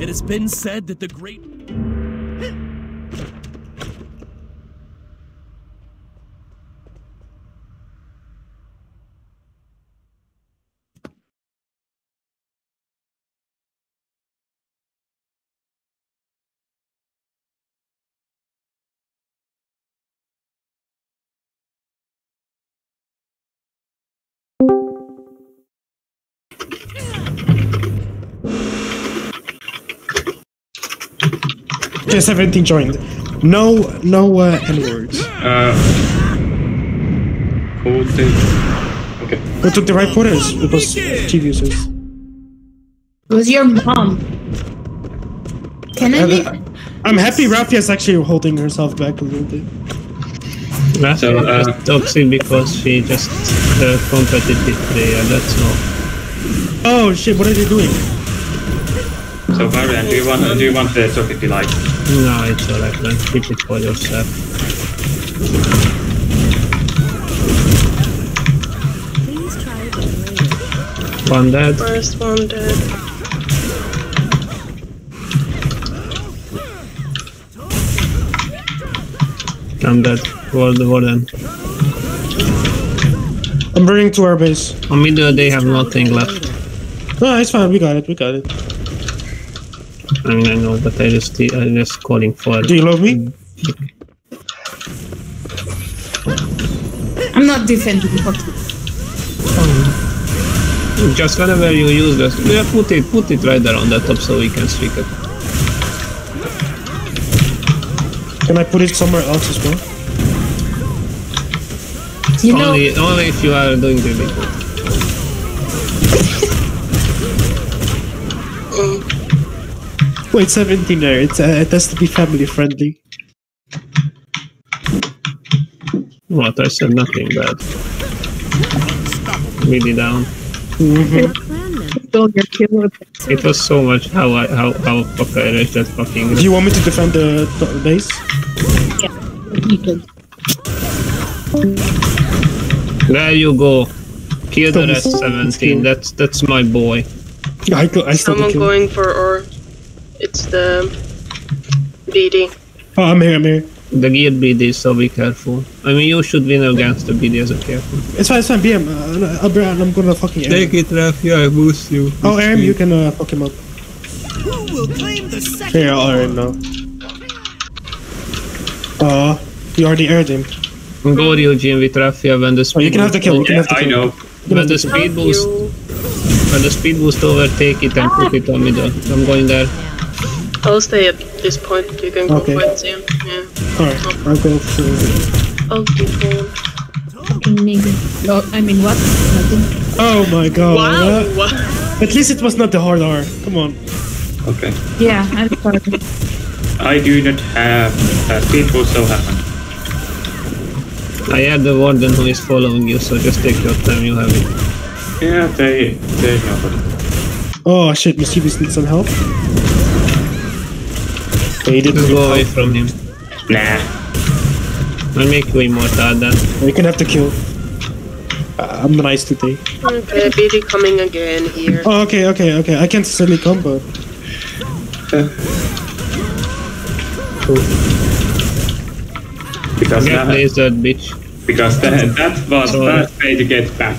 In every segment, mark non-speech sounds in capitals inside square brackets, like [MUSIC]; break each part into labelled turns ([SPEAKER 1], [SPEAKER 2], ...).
[SPEAKER 1] It has been said that the great.
[SPEAKER 2] Okay, 17 joined. No, no uh, N words.
[SPEAKER 3] Uh, who did? Okay.
[SPEAKER 2] Who took the right quarters? It was chief users.
[SPEAKER 4] It was your mom. Can I
[SPEAKER 2] Uh,
[SPEAKER 4] leave?
[SPEAKER 2] I'm happy Rafia is actually holding herself back a little bit.
[SPEAKER 5] Rafa
[SPEAKER 3] So, uh,
[SPEAKER 5] just toxic because she just uh, competitive player, that's all.
[SPEAKER 2] Oh shit, what are they doing?
[SPEAKER 3] So Marian, do you want do you want the talk if you like?
[SPEAKER 5] No, it's alright man, keep it for yourself.
[SPEAKER 6] Please try.
[SPEAKER 5] One dead,
[SPEAKER 7] First one dead.
[SPEAKER 5] I'm dead. Ward the warden.
[SPEAKER 2] I'm burning to our base.
[SPEAKER 5] On middle they have nothing left.
[SPEAKER 2] No, it's fine. We got it. We got it.
[SPEAKER 5] I mean I know, but I just I just calling for
[SPEAKER 2] Do you love me?
[SPEAKER 4] I'm not defending. Fuck you.
[SPEAKER 5] Um, just whenever you use this. Yeah, put it put it right there on the top so we can streak it.
[SPEAKER 2] Can I put it somewhere else as well?
[SPEAKER 4] You know,
[SPEAKER 5] only only if you are doing really good.
[SPEAKER 2] Wait, 17 there. It's, uh, it has to be family friendly.
[SPEAKER 5] What I said nothing bad. Really down.
[SPEAKER 6] Your plan then.
[SPEAKER 4] don't get killed.
[SPEAKER 5] It was so much how I how how fuck I erased that fucking
[SPEAKER 2] Do you want me to defend the, the base?
[SPEAKER 4] You can.
[SPEAKER 5] There you go. Kill the
[SPEAKER 2] Thomas,
[SPEAKER 5] rest 17. That's that's my boy.
[SPEAKER 2] I, go- I still
[SPEAKER 7] Someone going for or it's the BD.
[SPEAKER 2] Oh, I'm here. I'm here.
[SPEAKER 5] The gear BD, so be careful. I mean, you should win against the BD as a careful.
[SPEAKER 2] It's fine. It's fine. BM. Uh, I'll be, I'm gonna fucking air. him.
[SPEAKER 5] it, Rafia. I boost you.
[SPEAKER 2] Oh, air. You can uh, fuck him up.
[SPEAKER 1] Who will claim the second?
[SPEAKER 2] Here, I'll air him now. Uh, you already aired him.
[SPEAKER 5] Go Ryujin with Rafia when the speed
[SPEAKER 2] Oh, you can have the kill. You can
[SPEAKER 3] Yeah,
[SPEAKER 2] have the kill.
[SPEAKER 3] I
[SPEAKER 2] kill.
[SPEAKER 3] know.
[SPEAKER 5] When the speed boost,
[SPEAKER 7] You.
[SPEAKER 5] when the speed boost overtake it and put it on middle. I'm going there.
[SPEAKER 7] I'll stay at this point. You can go
[SPEAKER 2] Okay.
[SPEAKER 7] for it, Zion. Yeah.
[SPEAKER 2] Alright, I'll go for.
[SPEAKER 7] I'll keep going.
[SPEAKER 4] Fucking nigga. No, I mean what? Nothing.
[SPEAKER 2] Oh my god.
[SPEAKER 7] Wow!
[SPEAKER 2] uh, At least it was not the hard R. Come on.
[SPEAKER 3] Okay.
[SPEAKER 4] Yeah, I'm sorry.
[SPEAKER 3] I do not have uh, speed boost, so happen.
[SPEAKER 5] I had the warden who is following you, so just take your time. You have it.
[SPEAKER 3] Yeah, they they know but
[SPEAKER 2] Oh shit, Mischievous needs some help. Okay, he didn't
[SPEAKER 5] go away from him.
[SPEAKER 3] Nah.
[SPEAKER 5] I make you immortal then.
[SPEAKER 2] You can have to kill. Uh, I'm nice today.
[SPEAKER 7] Okay, BD coming again here.
[SPEAKER 2] Oh, okay, okay, okay. I can't suddenly come, but
[SPEAKER 3] Because
[SPEAKER 5] Get
[SPEAKER 3] that,
[SPEAKER 5] lasered, bitch.
[SPEAKER 3] because that, that was
[SPEAKER 5] Sorry.
[SPEAKER 3] first way to get back.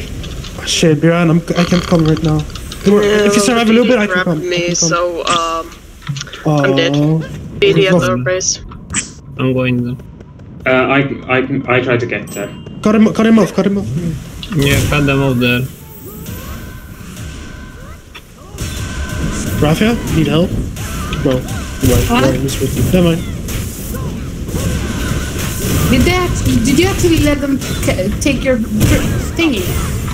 [SPEAKER 2] oh, shit, Biran, I'm, I can't come right now. if you survive a little bit, I can
[SPEAKER 7] grabbed
[SPEAKER 2] come. I
[SPEAKER 7] me,
[SPEAKER 2] can come.
[SPEAKER 7] so um,
[SPEAKER 2] oh,
[SPEAKER 7] I'm dead. BD at our
[SPEAKER 2] Lovely.
[SPEAKER 7] base.
[SPEAKER 5] I'm going there.
[SPEAKER 3] Uh, I, I, I tried to get there.
[SPEAKER 2] Cut him, cut him off, cut him off.
[SPEAKER 5] Yeah, cut them off there.
[SPEAKER 2] Rafia, need help? No. Right,
[SPEAKER 4] What?
[SPEAKER 2] right, he's with you. Never mind.
[SPEAKER 4] Did they actually, did you actually let them take your thingy?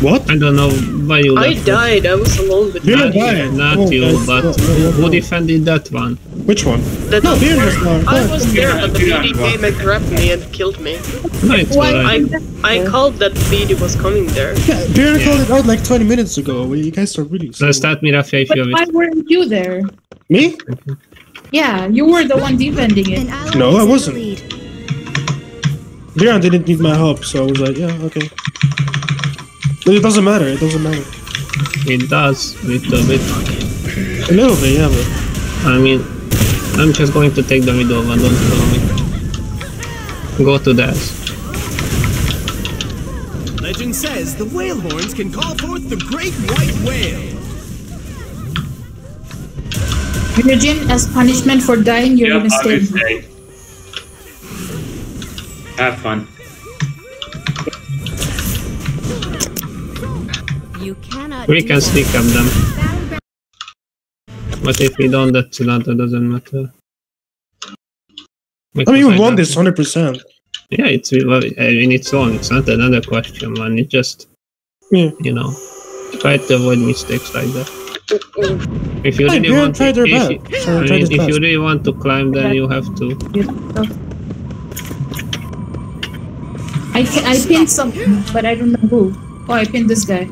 [SPEAKER 2] What?
[SPEAKER 5] I don't know why you
[SPEAKER 7] I
[SPEAKER 5] left.
[SPEAKER 7] died. I was alone with
[SPEAKER 2] You
[SPEAKER 7] that.
[SPEAKER 2] didn't die.
[SPEAKER 5] Not
[SPEAKER 2] Oh,
[SPEAKER 5] you, but
[SPEAKER 2] no, no, no,
[SPEAKER 5] who defended that one?
[SPEAKER 2] Which one?
[SPEAKER 7] That
[SPEAKER 2] No, Biran was there.
[SPEAKER 7] I
[SPEAKER 2] Oh,
[SPEAKER 7] was there, but the
[SPEAKER 3] Biran,
[SPEAKER 7] BD came and grabbed me and killed me.
[SPEAKER 5] No, it's
[SPEAKER 4] Why-
[SPEAKER 7] I I called that BD was coming there.
[SPEAKER 2] Yeah, Biran called it out like 20 minutes ago. You guys are really
[SPEAKER 5] So
[SPEAKER 2] slow.
[SPEAKER 5] start me, Rafia, if
[SPEAKER 4] But
[SPEAKER 5] you
[SPEAKER 4] why weren't you there?
[SPEAKER 2] Me?
[SPEAKER 4] Yeah, you were the one defending it.
[SPEAKER 2] No, I wasn't.
[SPEAKER 6] lead.
[SPEAKER 2] Biran didn't need my help, so I was like, yeah, okay. But it doesn't matter, it doesn't matter.
[SPEAKER 5] It does, little bit.
[SPEAKER 2] A little bit, yeah, but.
[SPEAKER 5] I mean, I'm just going to take the middle one, don't follow me. Go to that.
[SPEAKER 1] Legend says the whale horns can call forth the great white whale.
[SPEAKER 4] Eugene, as punishment for dying, you're
[SPEAKER 3] Yep,
[SPEAKER 4] gonna stay.
[SPEAKER 3] stay. Have fun.
[SPEAKER 6] You cannot
[SPEAKER 5] We can
[SPEAKER 6] that.
[SPEAKER 5] stick up them. But if we don't, that's not, that doesn't matter.
[SPEAKER 2] I mean, we won
[SPEAKER 5] have-
[SPEAKER 2] this 100%.
[SPEAKER 5] Yeah, it's well, I mean, uh, it's wrong. It's not another question, man. It just,
[SPEAKER 2] Yeah.
[SPEAKER 5] you know, try to avoid mistakes like that. If you
[SPEAKER 2] Hey,
[SPEAKER 5] really want, to,
[SPEAKER 2] her
[SPEAKER 5] if, you-
[SPEAKER 2] So
[SPEAKER 5] I mean, if you really want to climb, then you have to.
[SPEAKER 4] I ca- I pinned something, but I don't know who. Oh, I pinned this guy.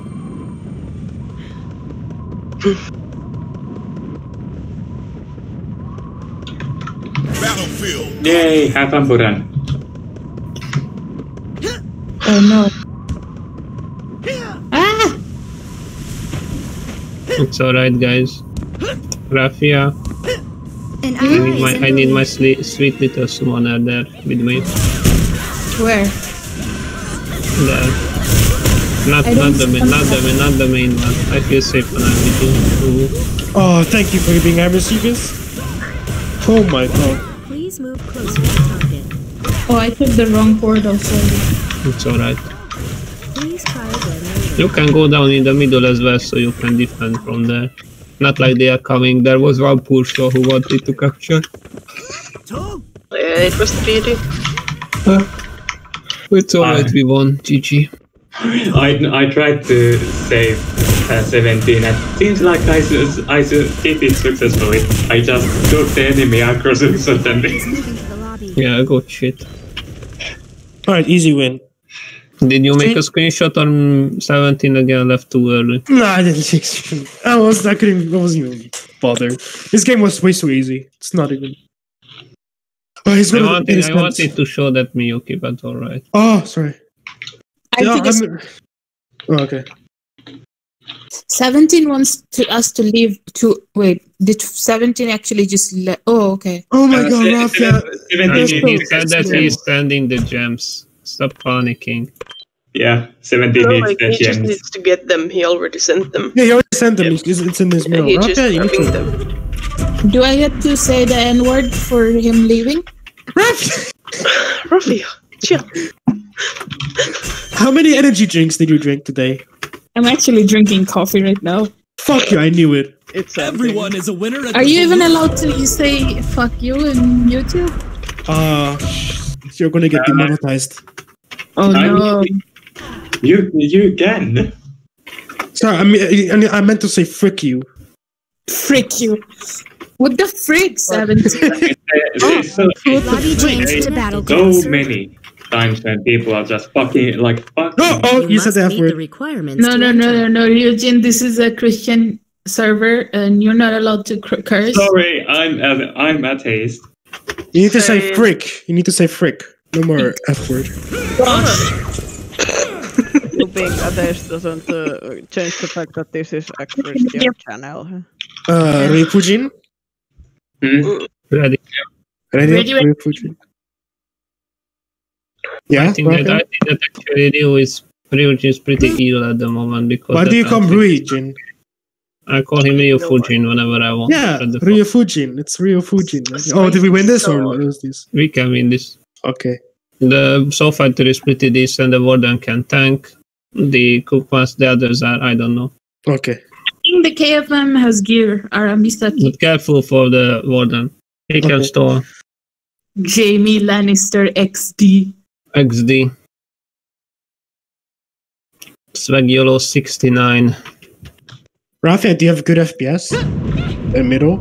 [SPEAKER 3] Yay, have fun, Buran.
[SPEAKER 4] Oh no. Ah!
[SPEAKER 5] It's alright, guys. Rafia,
[SPEAKER 6] An
[SPEAKER 5] I
[SPEAKER 6] ally
[SPEAKER 5] need my, I need my sli- sweet little summoner there with me.
[SPEAKER 4] Where?
[SPEAKER 5] There. Not,
[SPEAKER 4] I
[SPEAKER 5] not
[SPEAKER 4] don't
[SPEAKER 5] the main, not the main, not the main one. I feel safe when I'm with you.
[SPEAKER 2] Oh, thank you for being our receivers. Oh my god.
[SPEAKER 6] Please move closer to target.
[SPEAKER 4] Oh, I took the wrong portal, sorry.
[SPEAKER 5] It's alright.
[SPEAKER 6] Please try again later.
[SPEAKER 5] You can go down in the middle as well, so you can defend from there. Not like they are coming. There was one Pulshaw who wanted to capture.
[SPEAKER 1] Tom,
[SPEAKER 7] it was 3D.
[SPEAKER 5] It's alright, we won. GG.
[SPEAKER 3] I, I tried to save uh, 17 and seems like I, s- I s- did it successfully. I just took the enemy across and suddenly.
[SPEAKER 6] He's moving to the lobby.
[SPEAKER 5] Yeah, good shit.
[SPEAKER 2] Alright, easy win.
[SPEAKER 5] Did you make a screenshot on 17 again? Left too early.
[SPEAKER 2] No, I didn't. I was. I couldn't. I wasn't even bothered. This game was way too easy. It's not even. Oh, he's
[SPEAKER 5] I
[SPEAKER 2] gonna.
[SPEAKER 5] wanted, I wanted to show that Miyuki, but alright.
[SPEAKER 2] Oh, sorry.
[SPEAKER 4] I
[SPEAKER 2] Yeah,
[SPEAKER 4] think it's
[SPEAKER 2] I'm- oh, okay.
[SPEAKER 4] 17 wants to us to leave to wait. Did 17 actually just le- Oh, okay.
[SPEAKER 2] Oh my
[SPEAKER 3] Uh,
[SPEAKER 2] god,
[SPEAKER 3] se- 17
[SPEAKER 4] Let's
[SPEAKER 3] needs
[SPEAKER 4] go.
[SPEAKER 5] He
[SPEAKER 3] to
[SPEAKER 5] said that he's sending the gems. Stop panicking.
[SPEAKER 3] Yeah, 17
[SPEAKER 7] No,
[SPEAKER 3] needs
[SPEAKER 7] like,
[SPEAKER 3] the
[SPEAKER 7] he just needs to get them. He already sent them.
[SPEAKER 2] Yeah, he already sent them. It's, it's in this
[SPEAKER 7] And
[SPEAKER 2] mail.
[SPEAKER 7] he just
[SPEAKER 2] you need
[SPEAKER 7] them.
[SPEAKER 4] Do I have to say the N word for him leaving?
[SPEAKER 2] Rafia!
[SPEAKER 7] Rafia, chill.
[SPEAKER 2] How many energy drinks did you drink today?
[SPEAKER 4] I'm actually drinking coffee right now.
[SPEAKER 2] Fuck you, I knew it.
[SPEAKER 8] It's
[SPEAKER 1] everyone is a winner. At
[SPEAKER 4] Are
[SPEAKER 1] the
[SPEAKER 4] you even allowed to you say fuck you in YouTube?
[SPEAKER 2] Uh, you're gonna get demonetized.
[SPEAKER 4] Oh no.
[SPEAKER 3] You you can.
[SPEAKER 2] Sorry, I mean, I, I meant to say frick you.
[SPEAKER 4] Frick you. What the frick, 17?
[SPEAKER 3] There's [LAUGHS] so,
[SPEAKER 6] Lobby changed to
[SPEAKER 3] so many times when people are just fucking like fuck.
[SPEAKER 2] Oh, oh, you, said
[SPEAKER 6] must
[SPEAKER 2] the F
[SPEAKER 6] the
[SPEAKER 2] word.
[SPEAKER 6] requirements.
[SPEAKER 4] No, no, no, no, no, Eugene. This is a Christian server, and you're not allowed to curse.
[SPEAKER 3] Sorry, I'm a- I'm atheist.
[SPEAKER 2] You need to say
[SPEAKER 7] Say-
[SPEAKER 2] frick. You need to say frick. No more F word. [LAUGHS]
[SPEAKER 8] being atheist doesn't uh, change the fact that this is a Christian channel.
[SPEAKER 2] Uh, Reifujin?
[SPEAKER 3] Hmm?
[SPEAKER 5] Ready.
[SPEAKER 2] Ready?
[SPEAKER 4] Ready, ready.
[SPEAKER 2] Reifujin. Yeah?
[SPEAKER 5] I think that, I think that actually Ryu is Ryuji is pretty hmm. ill at the moment because
[SPEAKER 2] Why do you call
[SPEAKER 5] outfit-
[SPEAKER 2] Ruijin?
[SPEAKER 5] I call him Ryu Fujin whenever I want.
[SPEAKER 2] Yeah,
[SPEAKER 5] At the
[SPEAKER 2] Ryo Fujin. It's Ryo Fujin. Oh, did we win this or what was this?
[SPEAKER 5] We can win this.
[SPEAKER 2] Okay.
[SPEAKER 5] The Soul Fighter is pretty decent. The Warden can tank. The Cookmas, the others are, I don't know.
[SPEAKER 2] Okay.
[SPEAKER 4] I think the KFM has gear. Aramisaki.
[SPEAKER 5] But careful for the Warden. He can
[SPEAKER 2] Okay.
[SPEAKER 5] store
[SPEAKER 4] Jamie Lannister XD.
[SPEAKER 5] XD. Swagiolo 69.
[SPEAKER 2] Rafia, do you have good FPS? In middle?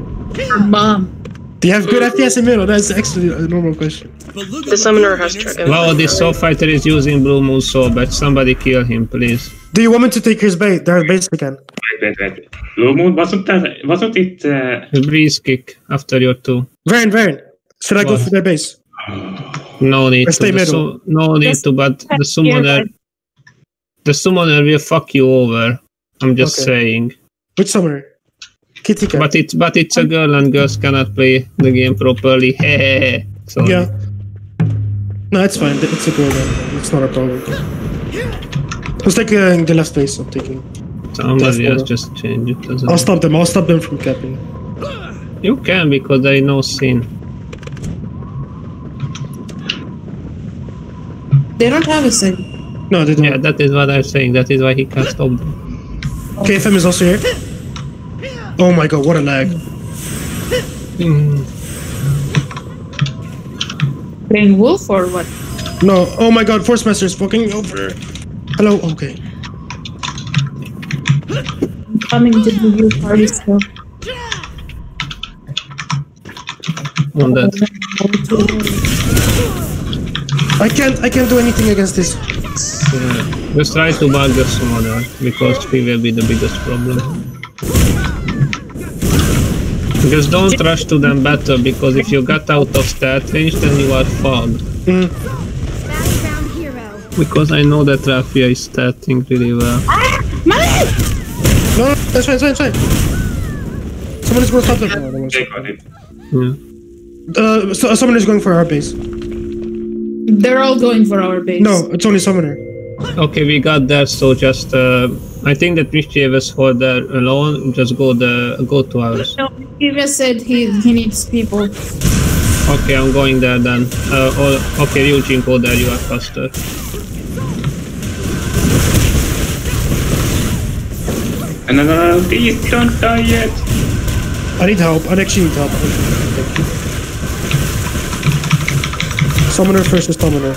[SPEAKER 4] Mom.
[SPEAKER 2] Do you have good FPS in middle? That's actually a normal question.
[SPEAKER 7] The summoner has
[SPEAKER 1] winners-
[SPEAKER 7] dragon.
[SPEAKER 5] Wow, this Soul Fighter is using Blue Moon Sword, but somebody kill him, please.
[SPEAKER 2] Do you want me to take his bait? Their base again.
[SPEAKER 3] Wait, wait, wait. Blue Moon wasn't that? Wasn't it? Uh,
[SPEAKER 5] A breeze kick after your two.
[SPEAKER 2] Varen, Varen. Should I go
[SPEAKER 5] What?
[SPEAKER 2] for their base? [SIGHS]
[SPEAKER 5] No need
[SPEAKER 2] Or stay
[SPEAKER 5] to. The
[SPEAKER 2] middle.
[SPEAKER 5] su- no need
[SPEAKER 4] Just
[SPEAKER 5] to, but the
[SPEAKER 4] here,
[SPEAKER 5] summoner,
[SPEAKER 4] right?
[SPEAKER 5] the summoner will fuck you over. I'm just
[SPEAKER 2] Okay.
[SPEAKER 5] saying.
[SPEAKER 2] Which summoner? Kitty cat.
[SPEAKER 5] But it's but it's a girl and girls cannot play the game properly. [LAUGHS] So
[SPEAKER 2] yeah. No, it's fine. It's a girl. then. It's not a problem. Who's taking uh, the last base? I'm taking.
[SPEAKER 5] somebody
[SPEAKER 2] That's
[SPEAKER 5] else just change it.
[SPEAKER 2] I'll
[SPEAKER 5] it?
[SPEAKER 2] stop them. I'll stop them from capping.
[SPEAKER 5] You can because there is no sin.
[SPEAKER 4] They don't have a sig.
[SPEAKER 2] No, they don't.
[SPEAKER 5] Yeah, that is what I'm saying. That is why he can't stop them.
[SPEAKER 2] KFM is also here. Oh my god, what a lag.
[SPEAKER 4] Playing wolf or what?
[SPEAKER 2] No, oh my god, Force Master is fucking over. Hello, okay.
[SPEAKER 4] I'm Coming to the view party still.
[SPEAKER 5] On that.
[SPEAKER 2] I can't, I can't do anything against this.
[SPEAKER 5] Yeah. Just try to bug the summoner because he will be the biggest problem. Just don't rush to them better because if you got out of stat range then you are fogged.
[SPEAKER 6] Battleground hero.
[SPEAKER 5] Because I know that Rafia is statting really well.
[SPEAKER 2] No, no, that's fine, that's fine, that's fine. Someone is going to stop them. No, that was-
[SPEAKER 3] They got it.
[SPEAKER 5] Yeah.
[SPEAKER 2] Uh, so, someone is going for our base.
[SPEAKER 4] They're all going for our base.
[SPEAKER 2] No, it's only Summoner.
[SPEAKER 5] Okay, we got that. So just, uh, I think that Mischievous for there alone. Just go the go to ours.
[SPEAKER 4] No, he just said he he needs people.
[SPEAKER 5] Okay, I'm going there then. Uh, or, okay, Eugene, go there. You are faster.
[SPEAKER 3] And no, no, no, please don't die yet.
[SPEAKER 2] I need help. I actually need help. Summoner versus Summoner.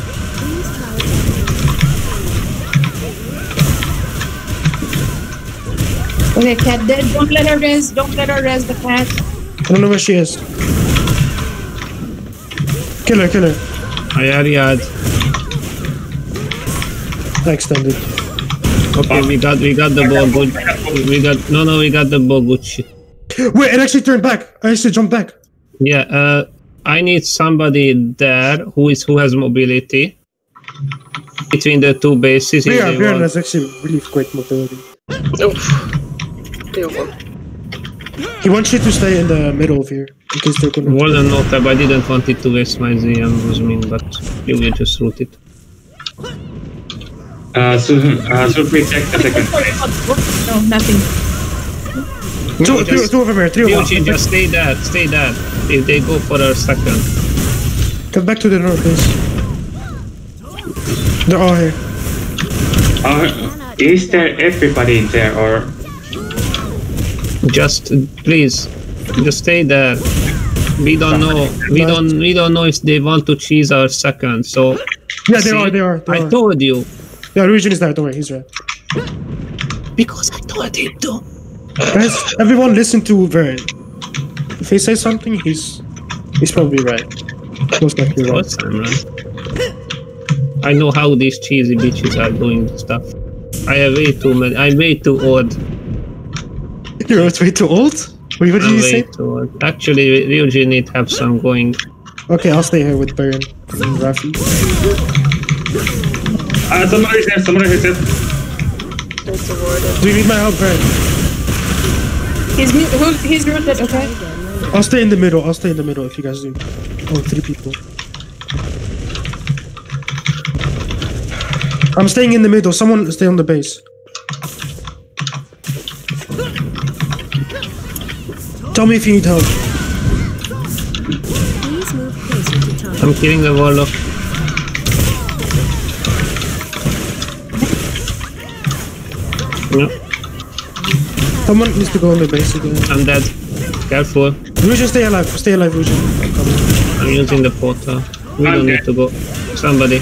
[SPEAKER 4] Okay, cat dead. Don't let her res. Don't let her res the cat.
[SPEAKER 2] I don't know where she is. Kill her, kill her.
[SPEAKER 5] Ayariad.
[SPEAKER 2] I extended.
[SPEAKER 5] Okay, we got we got the Boguchi. We got no no we got the Boguchi.
[SPEAKER 2] Wait, it actually turned back. I actually jumped back.
[SPEAKER 5] Yeah, uh, I need somebody there who is who has mobility between the two bases.
[SPEAKER 2] Yeah,
[SPEAKER 5] they
[SPEAKER 2] Bjorn
[SPEAKER 5] want.
[SPEAKER 2] has actually really great mobility.
[SPEAKER 7] Oof.
[SPEAKER 2] He wants you to stay in the middle of here in case they're gonna.
[SPEAKER 5] More than not, I didn't want it to waste my ZM with me, but you will just root it.
[SPEAKER 3] Uh, so, uh, so please check the second place. [LAUGHS]
[SPEAKER 4] No, nothing.
[SPEAKER 2] Two,
[SPEAKER 5] No,
[SPEAKER 2] two,
[SPEAKER 5] just-
[SPEAKER 2] two of them here, three of
[SPEAKER 5] Eugene,
[SPEAKER 2] them.
[SPEAKER 5] just stay there, stay there. If they go for a second.
[SPEAKER 2] Get back to the north base. They're all here.
[SPEAKER 3] Uh, is there everybody in there or?
[SPEAKER 5] Just please, just stay there. We don't know. We don't. We don't know if they want to cheese our second. So
[SPEAKER 2] Yeah, they
[SPEAKER 5] see,
[SPEAKER 2] are, they are. They
[SPEAKER 5] I
[SPEAKER 2] are.
[SPEAKER 5] told you
[SPEAKER 2] Yeah, Region is there, don't worry, he's right.
[SPEAKER 5] because I told him to.
[SPEAKER 2] Guys, everyone listen to Vern. If he says something, he's he's probably right. Most likely right.
[SPEAKER 5] What's I'm? I know how these cheesy bitches are doing stuff. I have way too many. I'm way too old. [LAUGHS]
[SPEAKER 2] You're way too old? Wait, what did
[SPEAKER 5] I'm
[SPEAKER 2] you
[SPEAKER 5] way
[SPEAKER 2] say?
[SPEAKER 5] too old. Actually, Ryuji need have some going.
[SPEAKER 2] Okay, I'll stay here with Baron and Rafi.
[SPEAKER 3] Uh, someone is there, someone is there.
[SPEAKER 7] It's avoided.
[SPEAKER 2] Do you need my help, Baron?
[SPEAKER 4] He's mu- who, he's muted. Okay.
[SPEAKER 2] I'll stay in the middle. I'll stay in the middle if you guys do. Oh, three people. I'm staying in the middle. Someone stay on the base. Tell me if you need help.
[SPEAKER 6] Please move closer to target.
[SPEAKER 5] I'm killing the warlock.
[SPEAKER 2] Someone needs to go on the base again.
[SPEAKER 5] I'm dead. Careful.
[SPEAKER 2] Rujan, stay alive. Stay alive, Rujan. I'm coming.
[SPEAKER 5] I'm using the portal. We
[SPEAKER 3] I'm
[SPEAKER 5] don't
[SPEAKER 3] dead.
[SPEAKER 5] need to go. Somebody.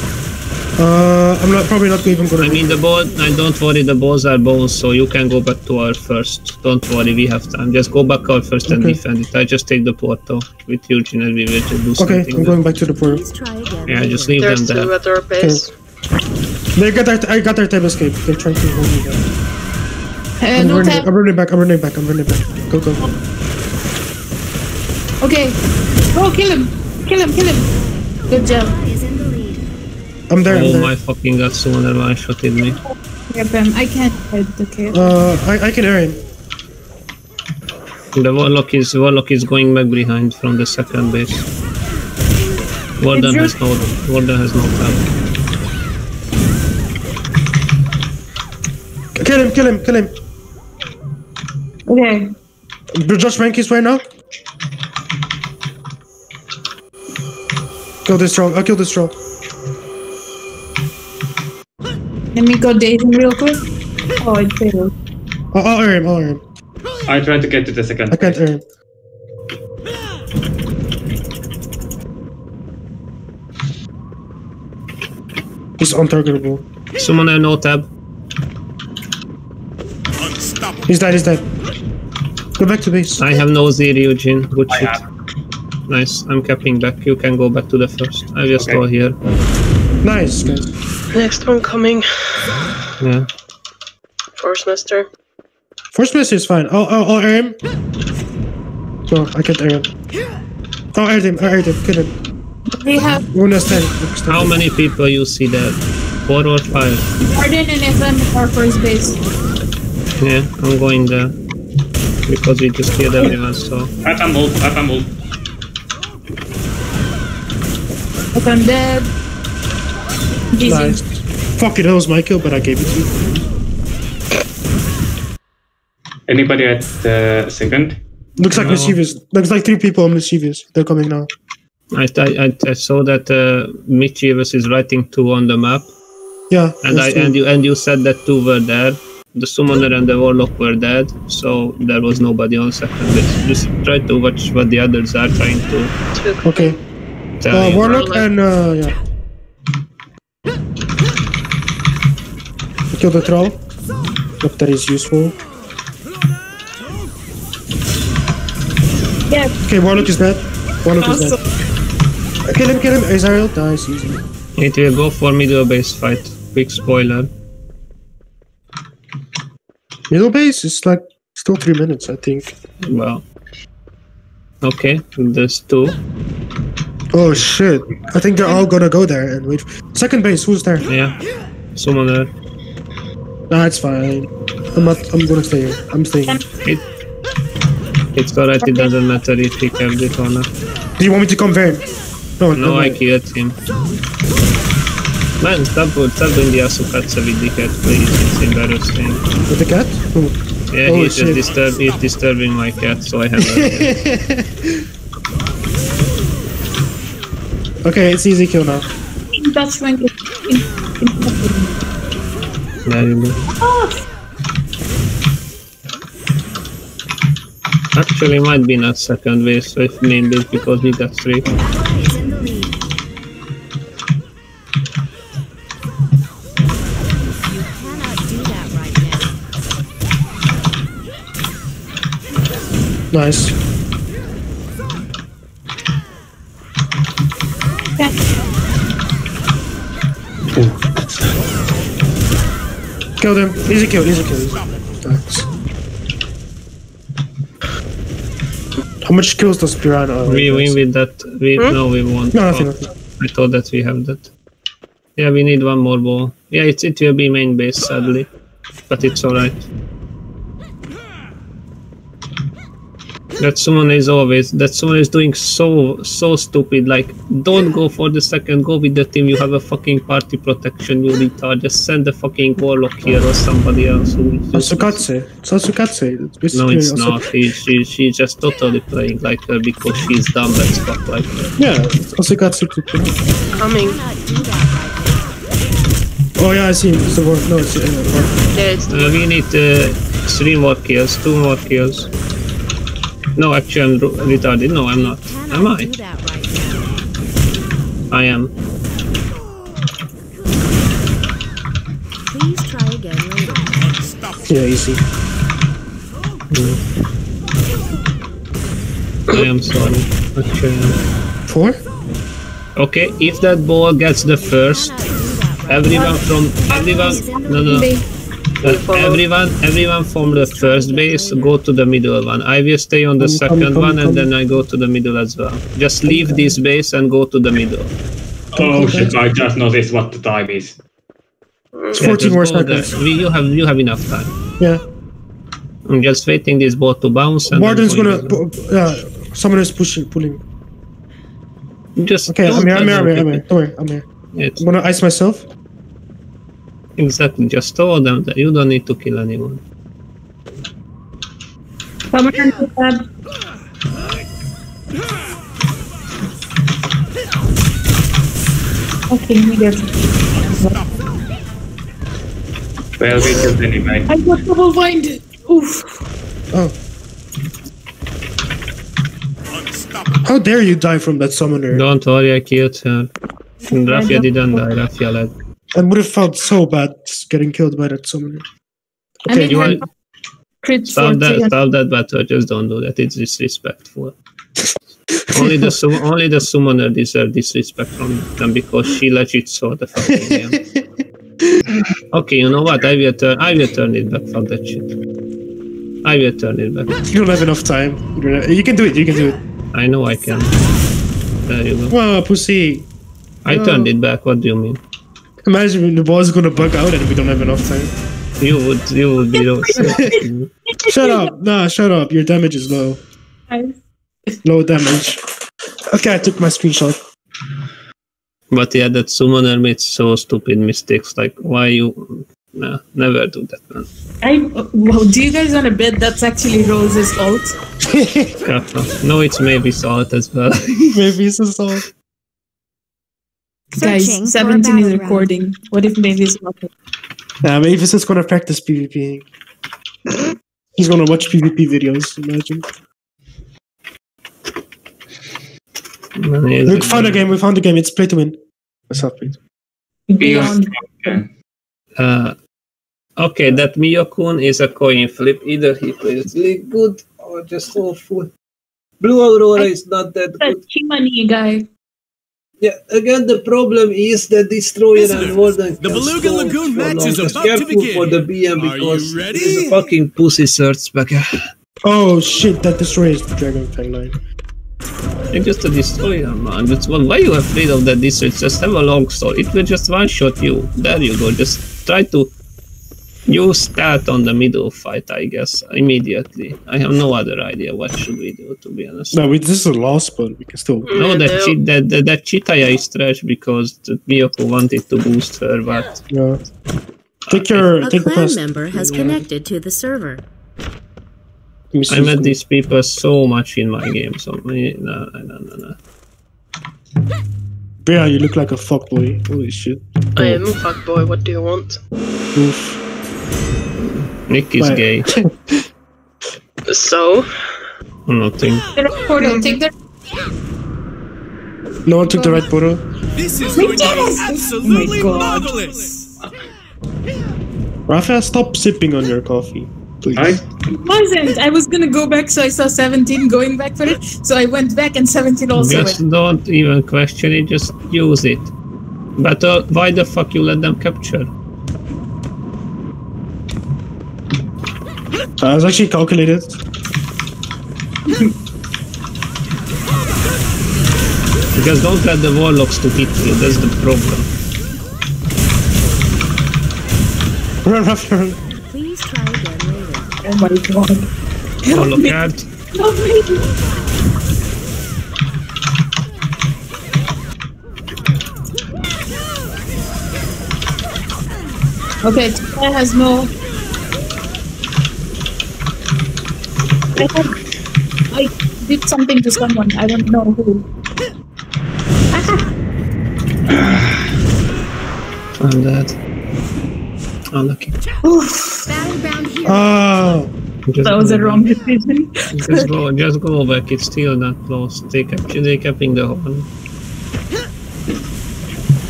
[SPEAKER 2] Uh, I'm not probably not even gonna.
[SPEAKER 5] I mean the ball. I don't worry. The balls are bones, so you can go back to our first. Don't worry, we have time. Just go back our first and defend it. I just take the portal with Eugene and we will just do
[SPEAKER 2] okay,
[SPEAKER 5] something.
[SPEAKER 2] I'm going back to the portal.
[SPEAKER 6] Please try again.
[SPEAKER 5] Yeah, just leave
[SPEAKER 7] There's
[SPEAKER 5] them
[SPEAKER 7] two
[SPEAKER 5] there.
[SPEAKER 7] at our base.
[SPEAKER 2] They got their. I got their time escape. They're trying to hold me down.
[SPEAKER 4] Uh,
[SPEAKER 2] I'm,
[SPEAKER 4] no
[SPEAKER 2] running,
[SPEAKER 4] tap.
[SPEAKER 2] I'm running back. I'm running back. I'm running back. Go go.
[SPEAKER 4] Okay. Oh, kill him. Kill him. Kill him. Good job.
[SPEAKER 6] Is in the lead.
[SPEAKER 2] I'm there. I'm
[SPEAKER 5] Oh
[SPEAKER 2] there.
[SPEAKER 5] my fucking god! Someone one shotted me.
[SPEAKER 4] Yep, um, I can't fight the kill.
[SPEAKER 2] Uh, I I can air him.
[SPEAKER 5] The warlock is warlock is going back behind from the second base. Warden has no Warden has no tab.
[SPEAKER 2] Kill him, kill him, kill him.
[SPEAKER 4] Okay.
[SPEAKER 2] Josh Rankies right now. Kill this troll. I'll kill this troll.
[SPEAKER 4] Let me go dating real quick. Oh, it failed.
[SPEAKER 2] I'll, I'll air him, I'll air him.
[SPEAKER 3] I try to get to the second.
[SPEAKER 2] I can't air him. He's untargetable.
[SPEAKER 5] Summoner no tab.
[SPEAKER 2] He's dead, he's dead. Go back to base.
[SPEAKER 5] I have no Z Eugene. Good
[SPEAKER 3] I
[SPEAKER 5] shit.
[SPEAKER 3] have.
[SPEAKER 5] Nice. I'm capping back. You can go back to the first. I just
[SPEAKER 3] Okay.
[SPEAKER 5] go here.
[SPEAKER 2] Nice, guys.
[SPEAKER 7] Next one coming.
[SPEAKER 5] Yeah.
[SPEAKER 7] Force Master.
[SPEAKER 2] First miss is fine. I'll, I'll, I'll air him. No, I can't air him. I'll air him, I'll air him. Kill him.
[SPEAKER 4] We have
[SPEAKER 2] One last time.
[SPEAKER 5] How many people you see there? Four or five?
[SPEAKER 4] Warden and Evan at our first base.
[SPEAKER 5] Yeah, I'm going there. Because we just killed everyone, so.
[SPEAKER 3] I have ult, I have ult.
[SPEAKER 4] If I'm dead. GG.
[SPEAKER 2] Nice. Fuck it, that was my kill, but I gave it to you.
[SPEAKER 3] Anybody at the second?
[SPEAKER 2] Looks like
[SPEAKER 5] No.
[SPEAKER 2] mischievous. Looks like three people on mischievous. They're coming now.
[SPEAKER 5] I, I, I- I saw that uh, Mischievous is writing two on the map,
[SPEAKER 2] Yeah.
[SPEAKER 5] and I
[SPEAKER 2] that's true.
[SPEAKER 5] and you and you said that two were there. The summoner and the warlock were dead, so there was nobody on second base. Just try to watch what the others are trying to
[SPEAKER 2] Okay.
[SPEAKER 5] tell
[SPEAKER 2] Uh,
[SPEAKER 5] you.
[SPEAKER 2] Warlock
[SPEAKER 7] Warlock.
[SPEAKER 2] and uh, yeah. Kill the troll. If that is useful.
[SPEAKER 4] Yeah.
[SPEAKER 2] Okay, Warlock is dead. Warlock is dead. Kill him, kill him. Azrael dies easily.
[SPEAKER 5] It will go for middle base fight. Quick spoiler.
[SPEAKER 2] Middle base is like still three minutes, I think.
[SPEAKER 5] Well. Okay, there's two.
[SPEAKER 2] Oh shit. I think they're all gonna go there and wait. Second base, who's there?
[SPEAKER 5] Yeah. Summoner.
[SPEAKER 2] Nah, it's fine. I'm not. I'm gonna stay here. I'm staying.
[SPEAKER 5] It, it's alright, it doesn't matter if he kept it or not.
[SPEAKER 2] Do you want me to come there? No,
[SPEAKER 5] No, I
[SPEAKER 2] mind.
[SPEAKER 5] killed him. Man, stop, stop doing the Asukatsu with the cat, please. It's embarrassing.
[SPEAKER 2] With the cat? Who?
[SPEAKER 5] Yeah,
[SPEAKER 2] Oh,
[SPEAKER 5] he's just disturb, he's disturbing my cat, so I have a, [LAUGHS]
[SPEAKER 2] Okay, it's easy kill now.
[SPEAKER 4] That's when it.
[SPEAKER 5] There you. Actually, might be not second base with main base because we got three.
[SPEAKER 6] Now.
[SPEAKER 2] Nice. Kill them. Easy kill, easy kill. Easy. Nice. How much kills does Piranha? have?
[SPEAKER 5] We win with that. We hmm? no, we won't.
[SPEAKER 2] No, nothing,
[SPEAKER 5] Oh,
[SPEAKER 2] nothing.
[SPEAKER 5] I thought that we have that. Yeah, we need one more ball. Yeah, it it will be main base sadly, but it's alright. That someone is always that someone is doing so so stupid. Like, don't go for the second. Go with the team. You have a fucking party protection. You retard. Just send the fucking warlock here or somebody else. Who
[SPEAKER 2] Sasukatse. Sasukatse. It's
[SPEAKER 5] no, it's
[SPEAKER 2] also-
[SPEAKER 5] not. She, she she's just totally playing like her because she's dumb and stuff like that.
[SPEAKER 2] Yeah, it's Sasukatse.
[SPEAKER 7] Coming.
[SPEAKER 6] Cannot do that right
[SPEAKER 2] Oh yeah, I see him. It's the war. No, it's the war.
[SPEAKER 5] Uh, we need uh, three more kills, two more kills. No, actually, I'm ru- retarded. No, I'm not.
[SPEAKER 6] now.
[SPEAKER 5] Am I?
[SPEAKER 6] do that right now.
[SPEAKER 5] I am.
[SPEAKER 6] Please try again later.
[SPEAKER 2] Yeah, easy.
[SPEAKER 5] I am sorry. Actually,
[SPEAKER 2] Four?
[SPEAKER 5] Okay, if that ball gets the first,
[SPEAKER 6] Cannot do that right
[SPEAKER 5] everyone from everyone no no, no. Everyone everyone from the first base go to the middle one. I will stay on the
[SPEAKER 2] Come, come,
[SPEAKER 5] second
[SPEAKER 2] come,
[SPEAKER 5] one and
[SPEAKER 2] come.
[SPEAKER 5] then I go to the middle as well. Just leave this base and go to the middle.
[SPEAKER 3] Oh shit, I just noticed what the time is.
[SPEAKER 2] It's
[SPEAKER 5] Yeah,
[SPEAKER 2] 14 more seconds.
[SPEAKER 5] We, you have you have enough time.
[SPEAKER 2] Yeah.
[SPEAKER 5] I'm just waiting this ball to bounce and then
[SPEAKER 2] Warden's
[SPEAKER 5] going
[SPEAKER 2] gonna.
[SPEAKER 5] again.
[SPEAKER 2] pu- Uh, someone is pushing, pulling.
[SPEAKER 5] Just
[SPEAKER 2] Okay,
[SPEAKER 5] don't
[SPEAKER 2] I'm here, I'm here,
[SPEAKER 5] let
[SPEAKER 2] I'm here,
[SPEAKER 5] them
[SPEAKER 2] I'm here.
[SPEAKER 5] keep
[SPEAKER 2] Don't worry, I'm here.
[SPEAKER 5] it. It's
[SPEAKER 2] I'm gonna ice myself.
[SPEAKER 5] Exactly just throw them that You don't need to kill anyone.
[SPEAKER 4] Come on, tab. Okay, we get it.
[SPEAKER 3] Well, we killed anyway.
[SPEAKER 4] I got double bind. Oof.
[SPEAKER 2] Oh. How dare you die from that summoner?
[SPEAKER 5] Don't worry, I killed her. Rafia didn't die. Rafia led.
[SPEAKER 2] I would have felt so bad getting killed by that summoner.
[SPEAKER 4] I
[SPEAKER 2] Okay,
[SPEAKER 4] mean,
[SPEAKER 5] you
[SPEAKER 4] I
[SPEAKER 5] want-
[SPEAKER 4] crit for
[SPEAKER 5] Stop that!
[SPEAKER 4] 300.
[SPEAKER 5] Stop that battle! Just don't do that. It's disrespectful. [LAUGHS] only the sum- only the summoner deserve disrespect from them because she legit saw the fucking game. [LAUGHS] Okay, you know what? I will turn. I will turn it back. Fuck that shit. I will turn it back.
[SPEAKER 2] You don't have enough time. You have- You can do it, you can do it.
[SPEAKER 5] I know I can. There you go.
[SPEAKER 2] Wow, pussy.
[SPEAKER 5] I turned it back. What do you mean?
[SPEAKER 2] Imagine when the ball's gonna bug out and we don't have enough time.
[SPEAKER 5] You would. You would be those. [LAUGHS]
[SPEAKER 2] Shut up. Nah, shut up. Your damage is low. Low damage. Okay, I took my screenshot.
[SPEAKER 5] But yeah, that summoner made so stupid mistakes. Like, why you? Nah, never do that, man.
[SPEAKER 4] I, wow, do you guys want to bet that's actually Rose's fault?
[SPEAKER 5] Careful. [LAUGHS] No, it's maybe salt as well. [LAUGHS]
[SPEAKER 2] Maybe it's a song.
[SPEAKER 6] Searching
[SPEAKER 4] Guys, 17 is
[SPEAKER 6] battleground.
[SPEAKER 4] recording. What if Mavis not?
[SPEAKER 2] Nah, Mavis is gonna practice PvP. He's gonna watch PvP videos, imagine.
[SPEAKER 5] Man,
[SPEAKER 2] We found a game, we found a game, it's play to win. What's up, play to win.
[SPEAKER 4] Beyond.
[SPEAKER 3] Okay.
[SPEAKER 5] Uh, okay, that Miyokun is a coin flip. Either he plays really good or just awful. Blue Aurora is not that
[SPEAKER 4] That
[SPEAKER 5] good.
[SPEAKER 4] Chimani guy.
[SPEAKER 5] Yeah, again, the problem is that Destroyer
[SPEAKER 1] Visitors,
[SPEAKER 5] and Warden
[SPEAKER 1] the
[SPEAKER 5] can
[SPEAKER 1] Beluga Lagoon
[SPEAKER 5] for
[SPEAKER 1] match is
[SPEAKER 5] Just
[SPEAKER 1] about to begin.
[SPEAKER 5] for the BM
[SPEAKER 1] Are you
[SPEAKER 5] because
[SPEAKER 1] ready?
[SPEAKER 5] there's a fucking pussy search back.
[SPEAKER 2] Oh shit, that destroys the Dragon Fang line.
[SPEAKER 5] You're just a destroyer, man. That's one. Why are you afraid of that destroyer? Just have a long sword. It will just one shot you. There you go. Just try to use start on the middle fight, I guess, immediately. I have no other idea what should we do, to be honest.
[SPEAKER 2] No, we, this is a loss, but we can still.
[SPEAKER 5] No,
[SPEAKER 7] Mm,
[SPEAKER 5] that, chi- that, that, that Chitaya is trash because the Miyoko wanted to boost her, but
[SPEAKER 2] Yeah. Take your.
[SPEAKER 6] A
[SPEAKER 2] take the
[SPEAKER 6] clan
[SPEAKER 2] first.
[SPEAKER 6] member has connected to the server.
[SPEAKER 2] Let me see
[SPEAKER 5] I met these people so much in my game, so me- no, no, no, no, no.
[SPEAKER 2] Bria, you look like a fuckboy. Holy shit.
[SPEAKER 7] I am a fuckboy, what do you want?
[SPEAKER 2] Oof.
[SPEAKER 5] Nick is
[SPEAKER 2] Why-
[SPEAKER 5] gay. [LAUGHS]
[SPEAKER 7] So?
[SPEAKER 5] Nothing.
[SPEAKER 4] Portal, take the.
[SPEAKER 2] No one took the right portal.
[SPEAKER 1] This is going to be absolutely
[SPEAKER 4] Oh my God.
[SPEAKER 1] marvelous.
[SPEAKER 2] Rafa, stop sipping on your coffee, please.
[SPEAKER 3] I
[SPEAKER 4] wasn't. I was gonna go back, so I saw 17 going back for it. So I went back, and 17 also
[SPEAKER 5] Just
[SPEAKER 4] went.
[SPEAKER 5] don't even question it, just use it. But uh, why the fuck you let them capture?
[SPEAKER 2] Uh, I was actually calculated.
[SPEAKER 5] Because don't let the warlocks to hit you, that's the problem.
[SPEAKER 2] Run, Rafa, run.
[SPEAKER 6] Please try again later.
[SPEAKER 4] Oh my god.
[SPEAKER 5] Warlock can't.
[SPEAKER 4] Help me. Okay, Tia has no. I had. I did something to someone. I don't know who. [SIGHS]
[SPEAKER 5] I'm dead. Unlucky.
[SPEAKER 6] Battleground here.
[SPEAKER 2] Oh,
[SPEAKER 5] Just
[SPEAKER 4] That was a wrong decision. [LAUGHS]
[SPEAKER 5] Just go, just go back. It's still not lost. They kept, they keeping the horn.